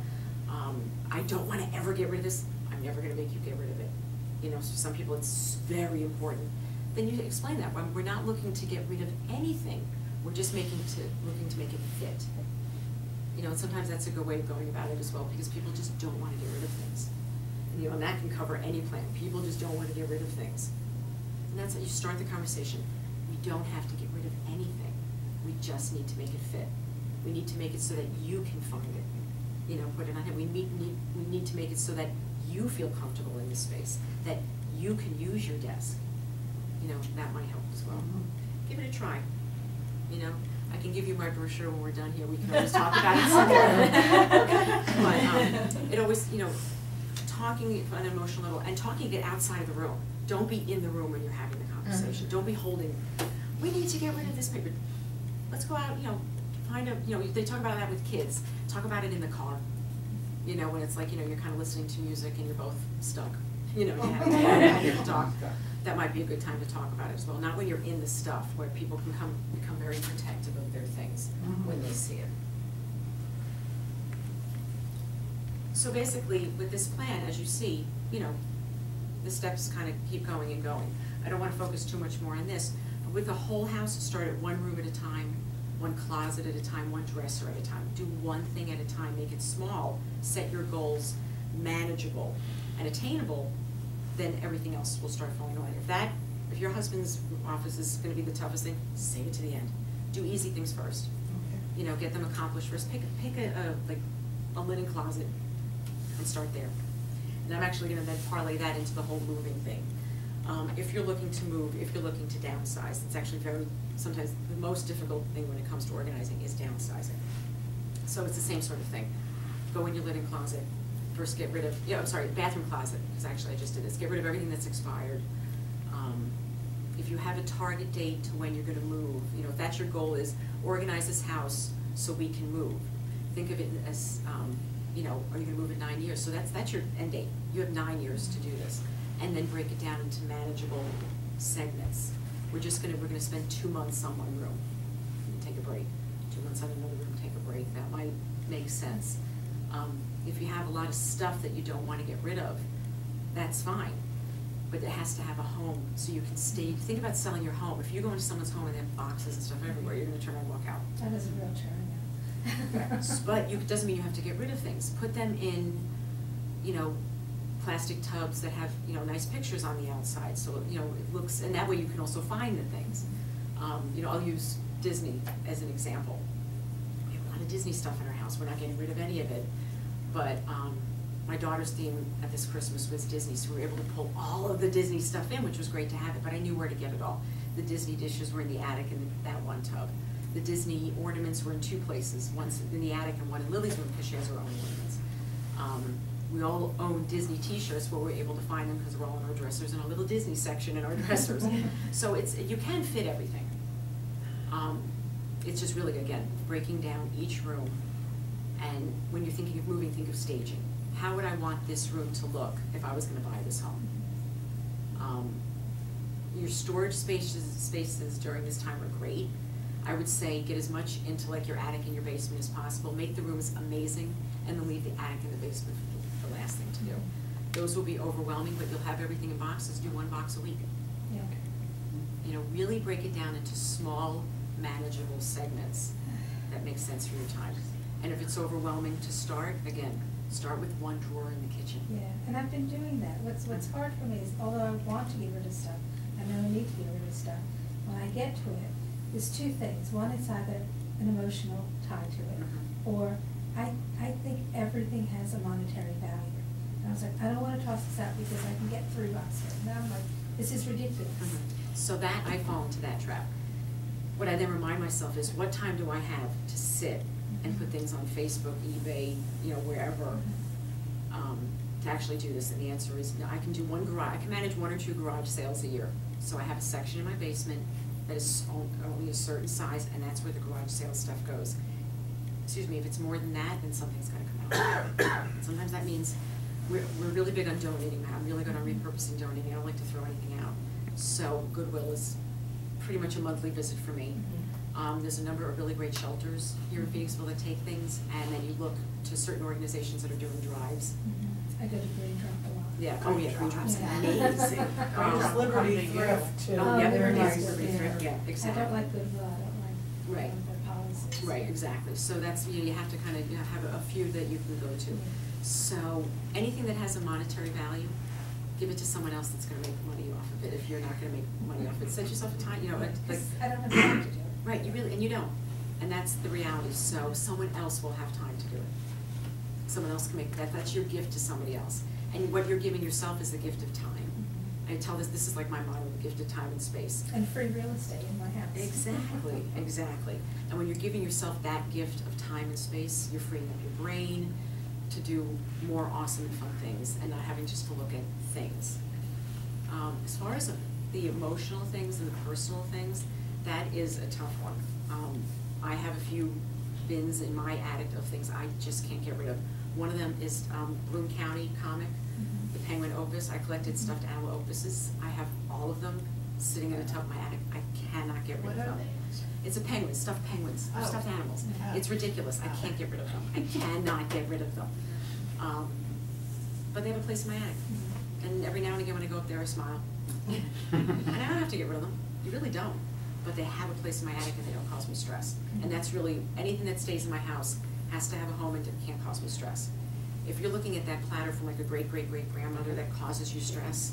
Um, I don't wanna ever get rid of this, I'm never gonna make you get rid of it. You know, so some people, it's very important. Then you explain that, when we're not looking to get rid of anything, we're just making to, looking to make it fit. You know, and sometimes that's a good way of going about it as well, because people just don't wanna get rid of things. You know, and that can cover any plan, people just don't wanna get rid of things. And that's how you start the conversation. We don't have to get rid of anything, we just need to make it fit. We need to make it so that you can find it, you know, put it on him. We need, need, we need to make it so that you feel comfortable in the space, that you can use your desk. You know, that might help as well. Mhm. Give it a try, you know. I can give you my brochure when we're done here, we can always talk about it [laughs] some more. [laughs] But, um, it always, you know, talking on an emotional level, and talking it outside of the room. Don't be in the room when you're having the mm-hmm. conversation, don't be holding, we need to get rid of this paper. Let's go out, you know, find a, you know, they talk about that with kids, talk about it in the car. You know, when it's like, you know, you're kind of listening to music and you're both stuck, [laughs] you know, you have, you have to talk. [laughs] That might be a good time to talk about it as well, not when you're in the stuff, where people can come, become very protective of their things mm-hmm. when they see it. So basically, with this plan, as you see, you know, the steps kind of keep going and going. I don't wanna focus too much more on this, but with the whole house, start at one room at a time, one closet at a time, one dresser at a time. Do one thing at a time, make it small, set your goals manageable and attainable, then everything else will start falling away. If that, if your husband's office is gonna be the toughest thing, save it to the end. Do easy things first Okay. you know, get them accomplished first. Pick, pick a, a, like, a linen closet start there. And I'm actually gonna then parlay that into the whole moving thing. Um, if you're looking to move, if you're looking to downsize, it's actually very, sometimes the most difficult thing when it comes to organizing is downsizing. So it's the same sort of thing. Go in your linen closet, first get rid of, yeah, I'm sorry, bathroom closet, because actually I just did this, get rid of everything that's expired. Um, if you have a target date to when you're gonna move, you know, if that's your goal is organize this house so we can move. Think of it as, um, you know, are you gonna move in nine years? So that's, that's your end date. You have nine years to do this. and then break it down into manageable segments. We're just gonna, we're gonna spend two months on one room, and take a break, two months on another room, take a break, that might make sense. Um, if you have a lot of stuff that you don't wanna get rid of, that's fine, but it has to have a home, so you can stay, think about selling your home, if you go into someone's home and they have boxes and stuff everywhere, you're gonna turn around and walk out. That is a real yeah. [laughs] But you, doesn't mean you have to get rid of things, put them in, you know, plastic tubs that have, you know, nice pictures on the outside, so, you know, it looks, and that way you can also find the things. Um, you know, I'll use Disney as an example. We have a lot of Disney stuff in our house, we're not getting rid of any of it, but, um, my daughter's theme at this Christmas was Disney, so we were able to pull all of the Disney stuff in, which was great to have it, but I knew where to get it all. The Disney dishes were in the attic in that one tub. The Disney ornaments were in two places, one's in the attic and one in Lily's room, because she has her own ornaments. Um, we all own Disney t-shirts, where we're able to find them, because we're all in our dressers, in a little Disney section in our [laughs] dressers. So it's, you can fit everything. Um, it's just really, again, breaking down each room, and when you're thinking of moving, think of staging. How would I want this room to look if I was gonna buy this home? Um, your storage spaces, spaces during this time are great. I would say get as much into like your attic and your basement as possible, make the rooms amazing, and then leave the attic and the basement for the last thing to do. Those will be overwhelming, but you'll have everything in boxes, do one box a week. Yeah. You know, really break it down into small, manageable segments that make sense for your time. And if it's overwhelming to start, again, start with one drawer in the kitchen. Yeah, and I've been doing that. What's, what's hard for me is, although I want to get rid of stuff, I know I need to get rid of stuff, when I get to it, there's two things. One, it's either an emotional tie to it, Mhm. or I, I think everything has a monetary value. And I was like, I don't wanna toss this out because I can get three bucks it. And I'm like, this is ridiculous. Mhm. So that, I fall into that trap. What I then remind myself is, what time do I have to sit and put things on Facebook, eBay, you know, wherever, um, to actually do this? And the answer is, no, I can do one garage, I can manage one or two garage sales a year. So I have a section in my basement that is only a certain size, and that's where the garage sale stuff goes. Excuse me, if it's more than that, then something's gotta come out. [coughs] Sometimes that means, we're, we're really big on donating, I'm really good on repurposing donating, I don't like to throw anything out. So Goodwill is pretty much a monthly visit for me. Um, there's a number of really great shelters here in Phoenixville that take things, and then you look to certain organizations that are doing drives. Mhm. I go to Green Drop. Yeah, oh yeah, Green Drop's Yeah. amazing. There's Um, Liberty Thrift too. Oh, yeah, there it They're. Liberty Thrift, yeah, I exactly. don't like Goodwill, I don't like, Right. um, their policies. Right, exactly, so that's, you know, you have to kind of, you know, have a- a few that you can go to. So, anything that has a monetary value, give it to someone else that's gonna make money off of it, if you're not gonna make money off it, set yourself a time, you know, like, like. 'Cause I don't have time to do it. Right, you really, and you don't, and that's the reality, so someone else will have time to do it. Someone else can make, that, that's your gift to somebody else, and what you're giving yourself is the gift of time. I tell this, this is like my motto, the gift of time and space. And free real estate in my house. Exactly, [laughs] exactly. And when you're giving yourself that gift of time and space, you're freeing up your brain to do more awesome and fun things and not having just to look at things. Um, as far as the emotional things and the personal things, that is a tough one. Um, I have a few bins in my attic of things I just can't get rid of. One of them is, um, Bloom County comic, Penguin Opus. I collected stuffed animal opuses. I have all of them sitting in the top of my attic. I cannot get rid What of are them. they? It's a penguin, stuffed penguins, Oh. stuffed animals. Oh. It's ridiculous. I can't get rid of them. I [laughs] cannot get rid of them. Um, but they have a place in my attic. Mhm. And every now and again when I go up there, I smile. And I don't have to get rid of them. You really don't. But they have a place in my attic and they don't cause me stress. And that's really, anything that stays in my house has to have a home and it can't cause me stress. If you're looking at that platter from like a great, great, great grandmother that causes you stress,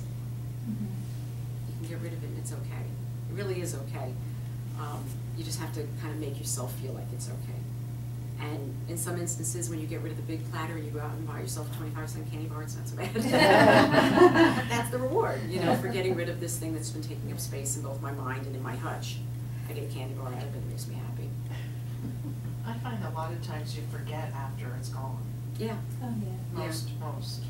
Mhm. you can get rid of it and it's okay. It really is okay. Um, you just have to kind of make yourself feel like it's okay. And in some instances, when you get rid of the big platter, you go out and buy yourself a twenty-five cent candy bar, it's not so bad. That's the reward, you know, for getting rid of this thing that's been taking up space in both my mind and in my hutch. I get a candy bar out of it, it makes me happy. I find a lot of times you forget after it's gone, Yeah, Oh, yeah. Yeah. most, most.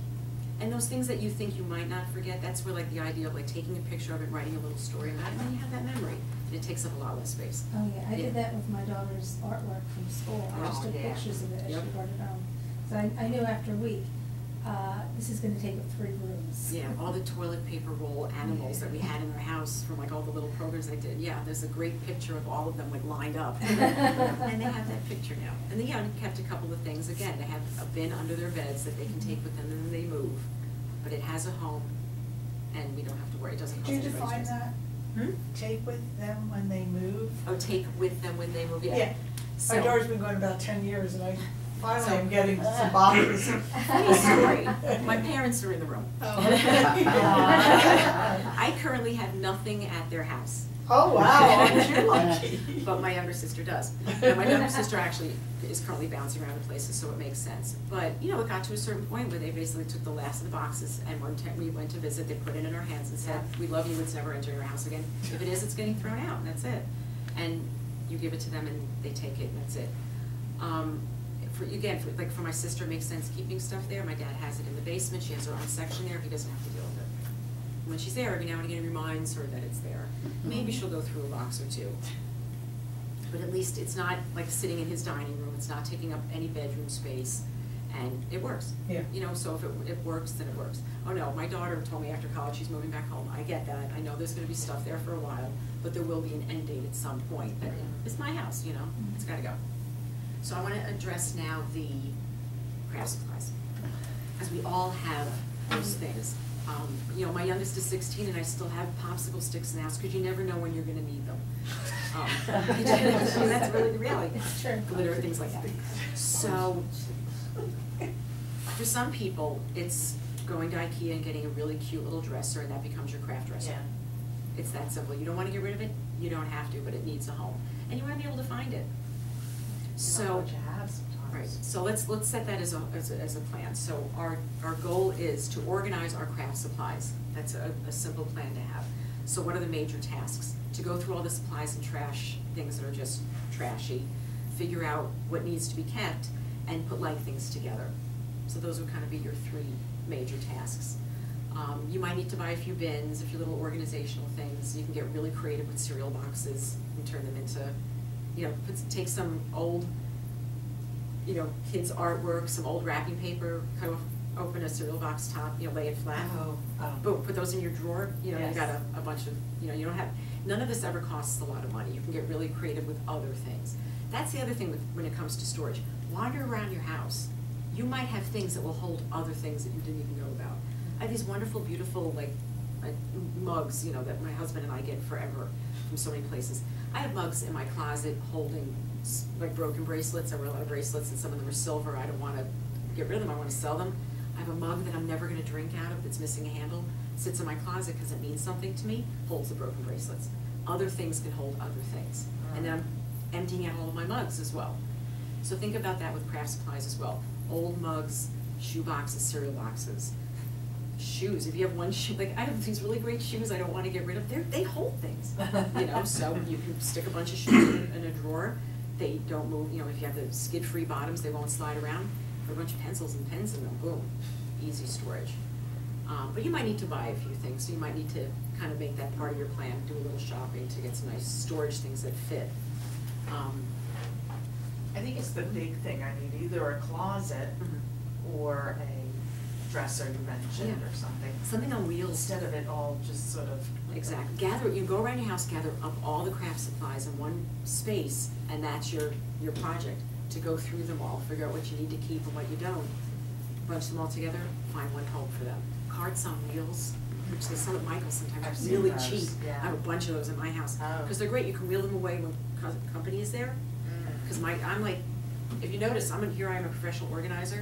and those things that you think you might not forget, that's where like the idea of like taking a picture of it, writing a little story about it, then you have that memory. And it takes up a lot less space. Oh, yeah, I Yeah. did that with my daughter's artwork from school, I oh, just Oh, took yeah. pictures of it as she Yep. brought it home. So I, I knew after a week, uh, this is gonna take up three rooms. Yeah, all the toilet paper roll animals that we had in our house from like all the little programs I did, yeah, there's a great picture of all of them like lined up. [laughs] And they have that picture now. And they, yeah, we kept a couple of things, again, they have a bin under their beds that they can take with them and they move. But it has a home and we don't have to worry, it doesn't cost Did you anybody define stress. that? Hmm? Take with them when they move? Oh, take with them when they move, yeah. Yeah. So- My daughter's been going about ten years and I finally So- am getting [laughs] some boxes. Funny story, [laughs] my parents are in the room. Oh. [laughs] I currently have nothing at their house. Oh, wow, aren't lucky? But my younger sister does. Now, my younger sister actually is currently bouncing around in places, so it makes sense. But, you know, it got to a certain point where they basically took the last of the boxes, and one time we went to visit, they put it in our hands and said, we love you, it's never entering your house again. If it is, it's getting thrown out, and that's it. And you give it to them and they take it, and that's it. Um, for, again, for, like for my sister, it makes sense keeping stuff there. My dad has it in the basement, she has her own section there, he doesn't have to deal with it. When she's there, every now and again, it reminds her that it's there. Maybe she'll go through a box or two. But at least it's not like sitting in his dining room, it's not taking up any bedroom space, and it works. Yeah. You know, so if it, it works, then it works. Oh no, my daughter told me after college she's moving back home, I get that, I know there's gonna be stuff there for a while, but there will be an end date at some point, but it's my house, you know, it's gotta go. So I wanna address now the craft supplies, because we all have those things. Um, you know, my youngest is sixteen and I still have popsicle sticks the house, because you never know when you're gonna need them. Um, [laughs] That's really the reality. True. Glitter, things like that. So, for some people, it's going to IKEA and getting a really cute little dresser, and that becomes your craft dresser. Yeah. It's that simple. You don't wanna get rid of it, you don't have to, but it needs a home. And you wanna be able to find it. So. You know what you have sometimes. Right, so let's, let's set that as a, as a, as a plan. So our, our goal is to organize our craft supplies. That's a, a simple plan to have. So what are the major tasks? To go through all the supplies and trash, things that are just trashy, figure out what needs to be kept, and put like things together. So those would kind of be your three major tasks. Um, you might need to buy a few bins, a few little organizational things. You can get really creative with cereal boxes and turn them into, you know, put, take some old you know, kids' artwork, some old wrapping paper, cut off, open a cereal box top, you know, lay it flat. Oh, um. oh. Boom, put those in your drawer, you know, you Yes. got a, a bunch of, you know, you don't have, none of this ever costs a lot of money, you can get really creative with other things. That's the other thing with, when it comes to storage, wander around your house, you might have things that will hold other things that you didn't even know about. I have these wonderful, beautiful, like, like mugs, you know, that my husband and I get forever from so many places. I have mugs in my closet holding like broken bracelets, I wear a lot of bracelets and some of them are silver, I don't wanna get rid of them, I wanna sell them. I have a mug that I'm never gonna drink out of that's missing a handle, sits in my closet because it means something to me, holds the broken bracelets. Other things can hold other things. And then mm. I'm emptying out all of my mugs as well. So think about that with craft supplies as well. Old mugs, shoe boxes, cereal boxes. Shoes, if you have one shoe, like I have these really great shoes I don't wanna get rid of, they're, they hold things. You know, so [laughs] you can stick a bunch of shoes in, in a drawer, they don't move, you know, if you have the skid-free bottoms, they won't slide around. Put a bunch of pencils and pens in them, boom, easy storage. Um, but you might need to buy a few things, so you might need to kind of make that part of your plan, do a little shopping to get some nice storage things that fit. Um, I think it's the big thing, I need either a closet mhm. or a dresser you mentioned Yeah. or something. Something on wheels. Instead of it all just sort of. Exactly. Gather, you go around your house, gather up all the craft supplies in one space, and that's your, your project. To go through them all, figure out what you need to keep and what you don't. Bunch them all together, find one home for them. Carts on wheels, which they sell at Michael's sometimes, I've are seen really those, cheap. yeah. I have a bunch of those in my house. Oh. Cause they're great, you can wheel them away when co- company is there. Mm. Cause my, I'm like, if you notice, I'm a, here I am a professional organizer,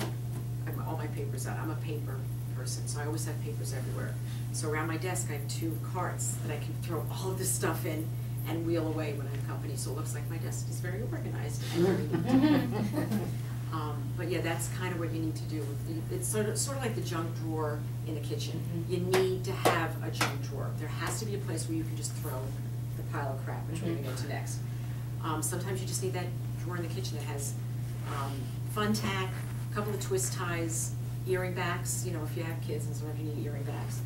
all my papers out, I'm a paper person, so I always have papers everywhere. So around my desk, I have two carts that I can throw [laughs] all of this stuff in and wheel away when I have company, so it looks like my desk is very organized and very. [laughs] Um, but yeah, that's kind of what you need to do. It's sort of, sort of like the junk drawer in the kitchen. Mhm. You need to have a junk drawer. There has to be a place where you can just throw the pile of crap, which we're gonna get to next. Um, sometimes you just need that drawer in the kitchen that has, um, Fun-Tak, couple of twist ties, earring backs, you know, if you have kids and sometimes you need earring backs.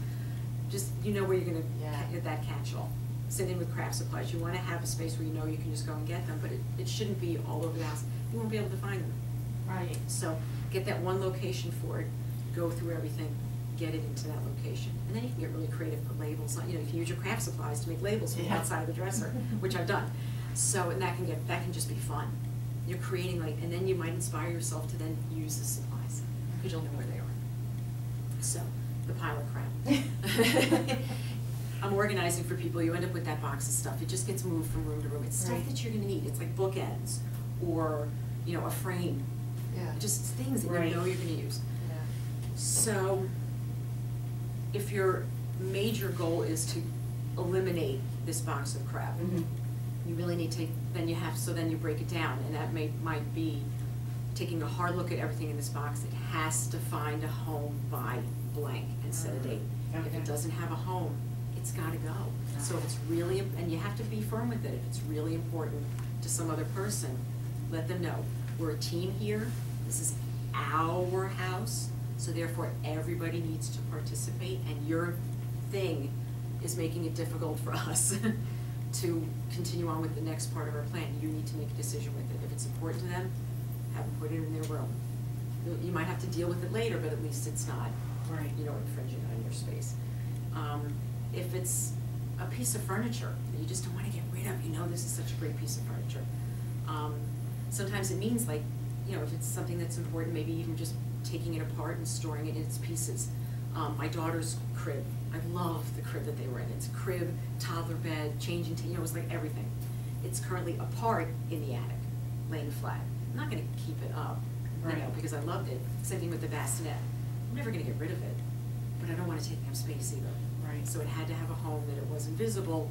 Just, you know where you're gonna Yeah. get that catch-all. Same thing with craft supplies. You wanna have a space where you know you can just go and get them, but it, it shouldn't be all over the house. You won't be able to find them. Right. So get that one location for it. go through everything, get it into that location. And then you can get really creative, put labels on, you know, you can use your craft supplies to make labels from the Yeah. outside of the dresser, [laughs] which I've done. So, and that can get, that can just be fun. You're creating like, and then you might inspire yourself to then use the supplies, because you'll know where they are. So, the pile of crap. [laughs] I'm organizing for people, you end up with that box of stuff, it just gets moved from room to room, it's stuff Right. that you're gonna need, it's like bookends, or, you know, a frame, Yeah. just things that you know you're gonna use. Yeah. So, if your major goal is to eliminate this box of crap, Mhm. You really need to, then you have, so then you break it down, and that may, might be taking a hard look at everything in this box, it has to find a home by blank and set a mm-hmm. date. If it doesn't have a home, it's gotta go. So if it's really, and you have to be firm with it, if it's really important to some other person, let them know, we're a team here, this is our house, so therefore everybody needs to participate, and your thing is making it difficult for us [laughs] to continue on with the next part of our plan. You need to make a decision with it. If it's important to them, have them put it in their room. You- might have to deal with it later, but at least it's not, Right. you know, infringing on your space. Um, if it's a piece of furniture that you just don't wanna get rid of, you know this is such a great piece of furniture. Um, sometimes it means like, you know, if it's something that's important, maybe even just taking it apart and storing it in its pieces. Um, my daughter's crib, I love the crib that they were in, it's a crib, toddler bed, changing, ta- you know, it was like everything. It's currently apart in the attic, laying flat. I'm not gonna keep it up, you know, Right. because I loved it. Same thing with the bassinet. I'm never gonna get rid of it, but I don't wanna take up space either. Right. So it had to have a home that it wasn't visible,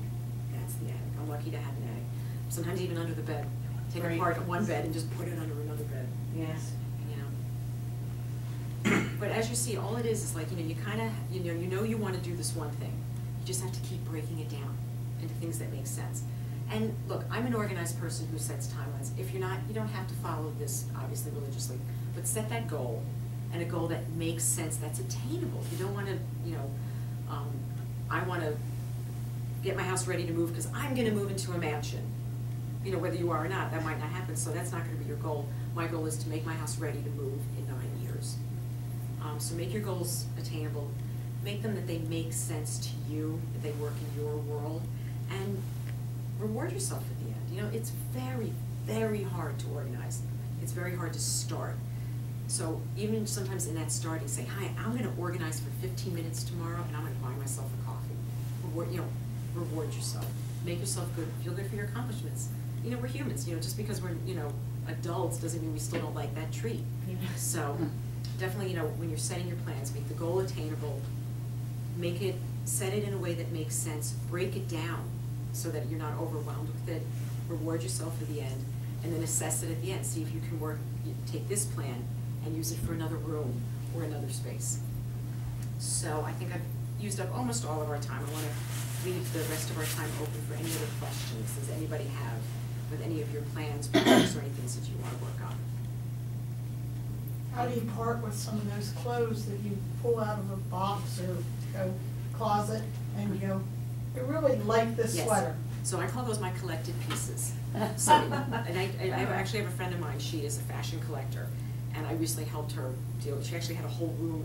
that's the attic. I'm lucky to have an attic. Sometimes even under the bed. Take Right. apart one bed and just put it under another bed, Yes. But as you see, all it is is like, you know, you kinda, you know, you know you wanna do this one thing. You just have to keep breaking it down into things that make sense. And look, I'm an organized person who sets timelines. If you're not, you don't have to follow this obviously religiously, but set that goal and a goal that makes sense, that's attainable. You don't wanna, you know, um, I wanna get my house ready to move because I'm gonna move into a mansion. You know, whether you are or not, that might not happen, so that's not gonna be your goal. My goal is to make my house ready to move in nine years. Um, so make your goals attainable, make them that they make sense to you, that they work in your world, and reward yourself at the end. You know, it's very, very hard to organize. It's very hard to start. So even sometimes in that starting, say, hi, I'm gonna organize for fifteen minutes tomorrow and I'm gonna buy myself a coffee. Reward, you know, reward yourself. Make yourself good, feel good for your accomplishments. You know, we're humans, you know, just because we're, you know, adults doesn't mean we still don't like that treat. So definitely, you know, when you're setting your plans, make the goal attainable, make it, set it in a way that makes sense, break it down so that you're not overwhelmed with it, reward yourself at the end, and then assess it at the end, see if you can work, take this plan and use it for another room or another space. So I think I've used up almost all of our time. I wanna leave the rest of our time open for any other questions. Does anybody have with any of your plans, projects, [coughs] or any things that you wanna work on? How do you part with some of those clothes that you pull out of a box or a closet and you go, I really like this Yes. sweater? So I call those my collected pieces. [laughs] So, and I, I I actually have a friend of mine, she is a fashion collector, and I recently helped her deal, she actually had a whole room,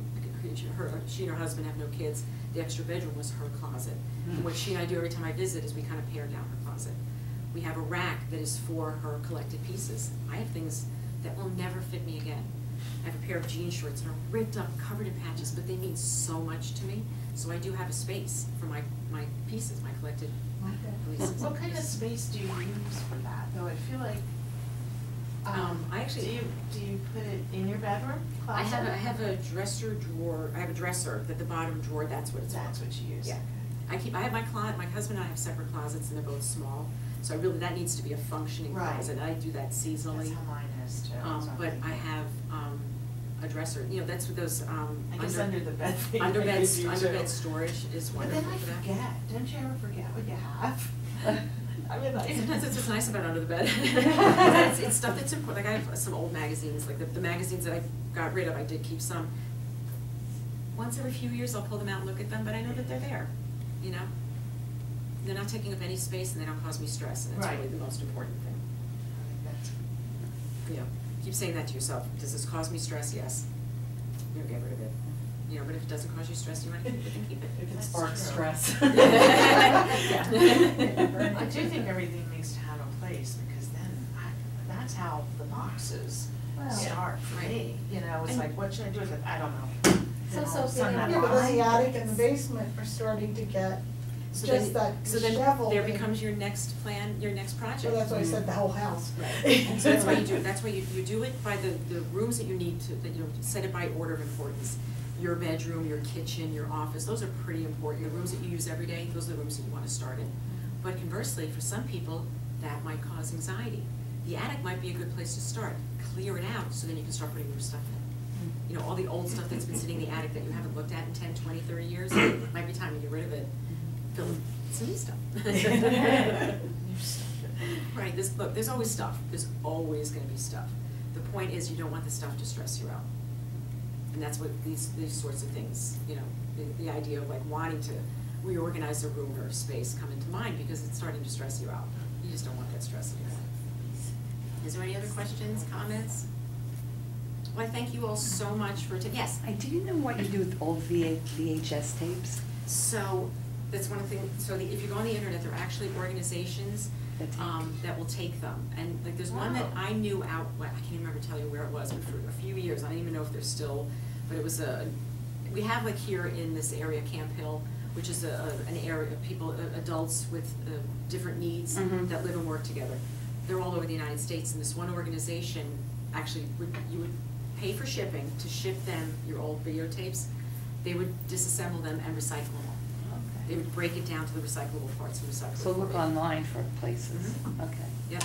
she- her, she and her husband have no kids, the extra bedroom was her closet. And what she and I do every time I visit is we kind of pare down her closet. We have a rack that is for her collected pieces. I have things that will never fit me again. I have a pair of jean shorts that are ripped up, covered in patches, but they mean so much to me. So I do have a space for my, my pieces, my collected pieces. What kind of space do you use for that, though? I feel like, um, Um, I actually- do you, do you put it in your bedroom I closet? have, a- I have a dresser drawer, I have a dresser, that the bottom drawer, that's what it's for. That's what you use? Yeah. I keep, I have my closet, my husband and I have separate closets and they're both small, so I really, that needs to be a functioning Right. closet, and I do that seasonally. That's how mine is too. Um, so I'm but I thinking. have, a dresser, you know, that's what those, um, I guess under, under the bed thing I under bed, could do under too. bed storage is But wonderful then I for that. forget, don't you ever forget what you have? [laughs] I mean, like. Sometimes that's what's nice about under the bed. It's, [laughs] [laughs] it's stuff that's important, like I have some old magazines, like the, the magazines that I got rid of, I did keep some. Once every few years, I'll pull them out and look at them, but I know that they're there, you know? They're not taking up any space and they don't cause me stress, and that's Right. really the most important thing. That's- You know, keep saying that to yourself, does this cause me stress? Yes. you know, get rid of it. You know, but if it doesn't cause you stress, you wanna keep it, keep it. If it That's sparks true. stress. [laughs] [laughs] Yeah. I do think everything needs to have a place, because then I, that's how the boxes Well- start for me, you know, it's And- like, what should I do with it, I don't know. So, so, also all of a sudden getting- that Yeah, but box- then the attic and the basement are starting to get So just then, that so then there becomes your next plan, your next project. So that's why I said the whole house. Right, so that's why you do, it. that's why you, you do it by the, the rooms that you need to, that you set it by order of importance. Your bedroom, your kitchen, your office, those are pretty important, the rooms that you use every day, those are the rooms that you wanna start in. But conversely, for some people, that might cause anxiety. The attic might be a good place to start, clear it out, so then you can start putting new stuff in. You know, all the old stuff that's been sitting in the attic that you haven't looked at in 10, 20, 30 years, might be time to get rid of it, fill in some new stuff. [laughs] Right, this look, there's always stuff, there's always gonna be stuff. The point is, you don't want the stuff to stress you out. And that's what these, these sorts of things, you know, the, the idea of like wanting to reorganize a room or a space come into mind because it's starting to stress you out. You just don't want that stress in your life. Is there any other questions, comments? Well, I thank you all so much for, ta- yes? I didn't know what you do with old VA, VHS tapes. So, that's one of the things, so the, if you go on the internet, there are actually organizations, That take- um, that will take them. And like, there's one that Wow. I knew out, well, I can't even remember tell you where it was, but for a few years, I don't even know if they're still, but it was a, we have like here in this area, Camphill, which is a, a- an area of people, uh, adults with, uh, different needs Mhm. that live and work together. They're all over the United States, and this one organization actually would, you would pay for shipping to ship them your old videotapes. They would disassemble them and recycle them. They would break it down to the recyclable parts and recycle. So look online for places, Mhm. okay. Yep.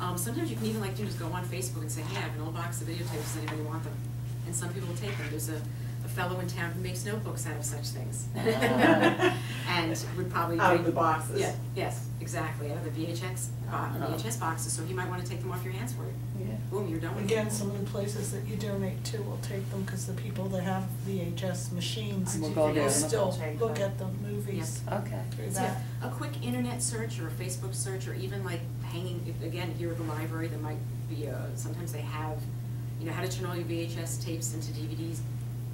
Um, sometimes you can even like do just go on Facebook and say, hey, I have an old box of videotapes, does anybody want them? And some people will take them. There's a fellow in town who makes notebooks out of such things. Ah. [laughs] And would probably. Out of bring- the boxes. Yeah, yes, exactly, out of the VHX, bo- Ah. VHS boxes, so he might wanna take them off your hands for you. Yeah. Boom, you're done with it. Again, some of the places that you donate to will take them, cause the people that have VHS machines We'll do go think there will and still Take look them. at the movies Okay. through So, that. a quick internet search or a Facebook search or even like hanging, if- again, here at the library, there might be a, sometimes they have, you know, how to turn all your VHS tapes into DVDs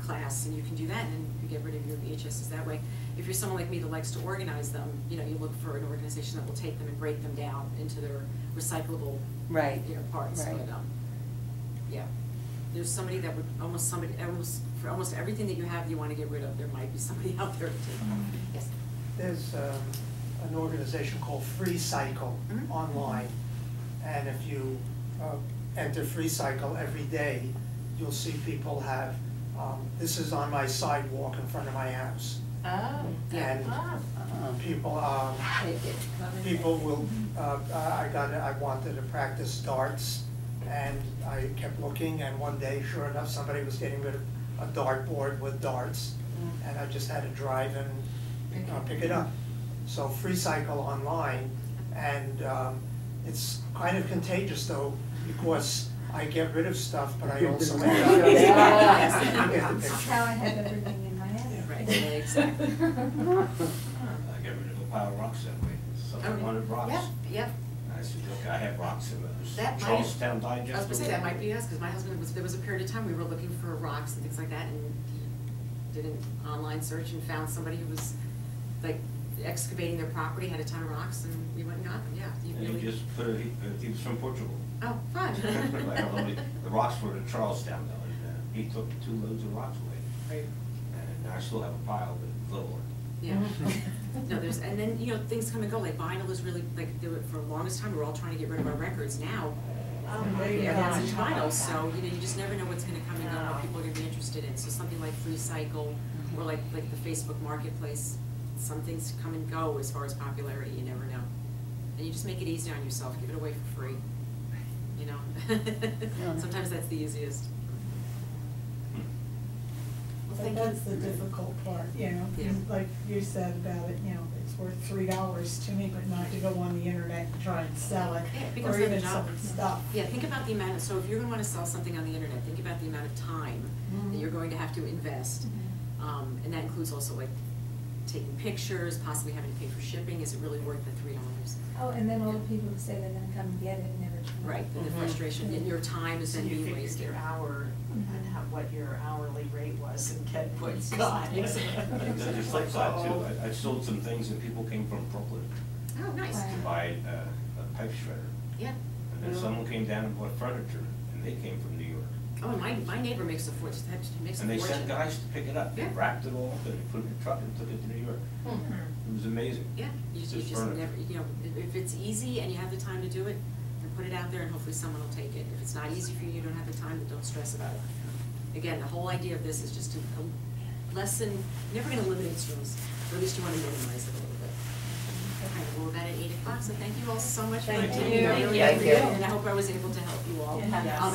class, and you can do that, and you get rid of your VHSs that way. If you're someone like me that likes to organize them, you know, you look for an organization that will take them and break them down into their recyclable, Right, you know, parts, right. but, um, yeah. There's somebody that would, almost somebody, almost, for almost everything that you have you wanna get rid of, there might be somebody out there to take. Yes? There's um, an organization called Freecycle Mhm. online, and if you uh, enter Freecycle every day, you'll see people have, um, this is on my sidewalk in front of my house. Oh. And Ah. Uh-huh. people, um, people will, uh, I I got, I wanted to practice darts, and I kept looking, and one day, sure enough, somebody was getting rid of a dartboard with darts, and I just had to drive and uh, pick it up. So Freecycle online, and um, it's kind of contagious though, because I get rid of stuff, but I also. [laughs] That's how I have everything in my head. Right, exactly. [laughs] I get rid of a pile of rocks that way, seven oh, hundred rocks. Yep, yep. I said, look, I have rocks in That it. might- Charlestown Digest. I was gonna say, that might be us, because my husband was, there was a period of time we were looking for rocks and things like that, and he did an online search and found somebody who was, like, excavating their property, had a ton of rocks, and we went and got them, yeah. you And really- he just put it, he, uh, he was from Portugal. Oh, fun. I don't know, the rocks were in Charlestown though, and uh, he took two loads of rocks away. Right. And I still have a pile, but little. Yeah. No, there's, and then, you know, things come and go, like vinyl is really, like, there were, for the longest time, we were all trying to get rid of our records, now, Oh my everyone's gosh. in vinyl, so, you know, you just never know what's gonna come and go, what people are gonna be interested in, so something like Freecycle, or like, like the Facebook Marketplace, some things come and go as far as popularity, you never know. And you just make it easy on yourself, give it away for free, you know? [laughs] Sometimes that's the easiest. Well, But thank you. that's the difficult part, you know, Yeah. like you said about it, you know, it's worth three dollars to me, but not to go on the internet and try and sell it. Yeah, Or another even job. some stuff. Yeah, think about the amount of, so if you're gonna wanna sell something on the internet, think about the amount of time that Mhm. you're going to have to invest. Mhm. Um, and that includes also like taking pictures, possibly having to pay for shipping, is it really worth the three dollars? Oh, and then all the people who say they're gonna come and get it and never come. right, and the Mhm. frustration, and your time is So then you being figured wasted. your hour and how, what your hourly rate was and get what you Right. got. And then the flip side too, Oh. I, I sold some things and people came from Brooklyn Oh, nice, to buy uh, a pipe shredder. yeah. And then Yeah. someone came down and bought furniture, and they came from New York. Oh, and my, my neighbor makes a fortune, makes a And they fortune. sent guys to pick it up, they Yeah. wrapped it all up, and they put it in a truck and took it to New York. It was amazing. Yeah, you It's just just furniture. never, you know, if, if it's easy and you have the time to do it, then put it out there and hopefully someone will take it. If it's not easy for you, you don't have the time, then don't stress about it. Again, the whole idea of this is just to um, lessen, you're never gonna eliminate stress, but at least you wanna minimize it a little bit. Okay, well, we're about at eight o'clock, so thank you all so much for Thank attending. you. I really Thank appreciate you. it, And I hope I was able to help you all. Yes. Um,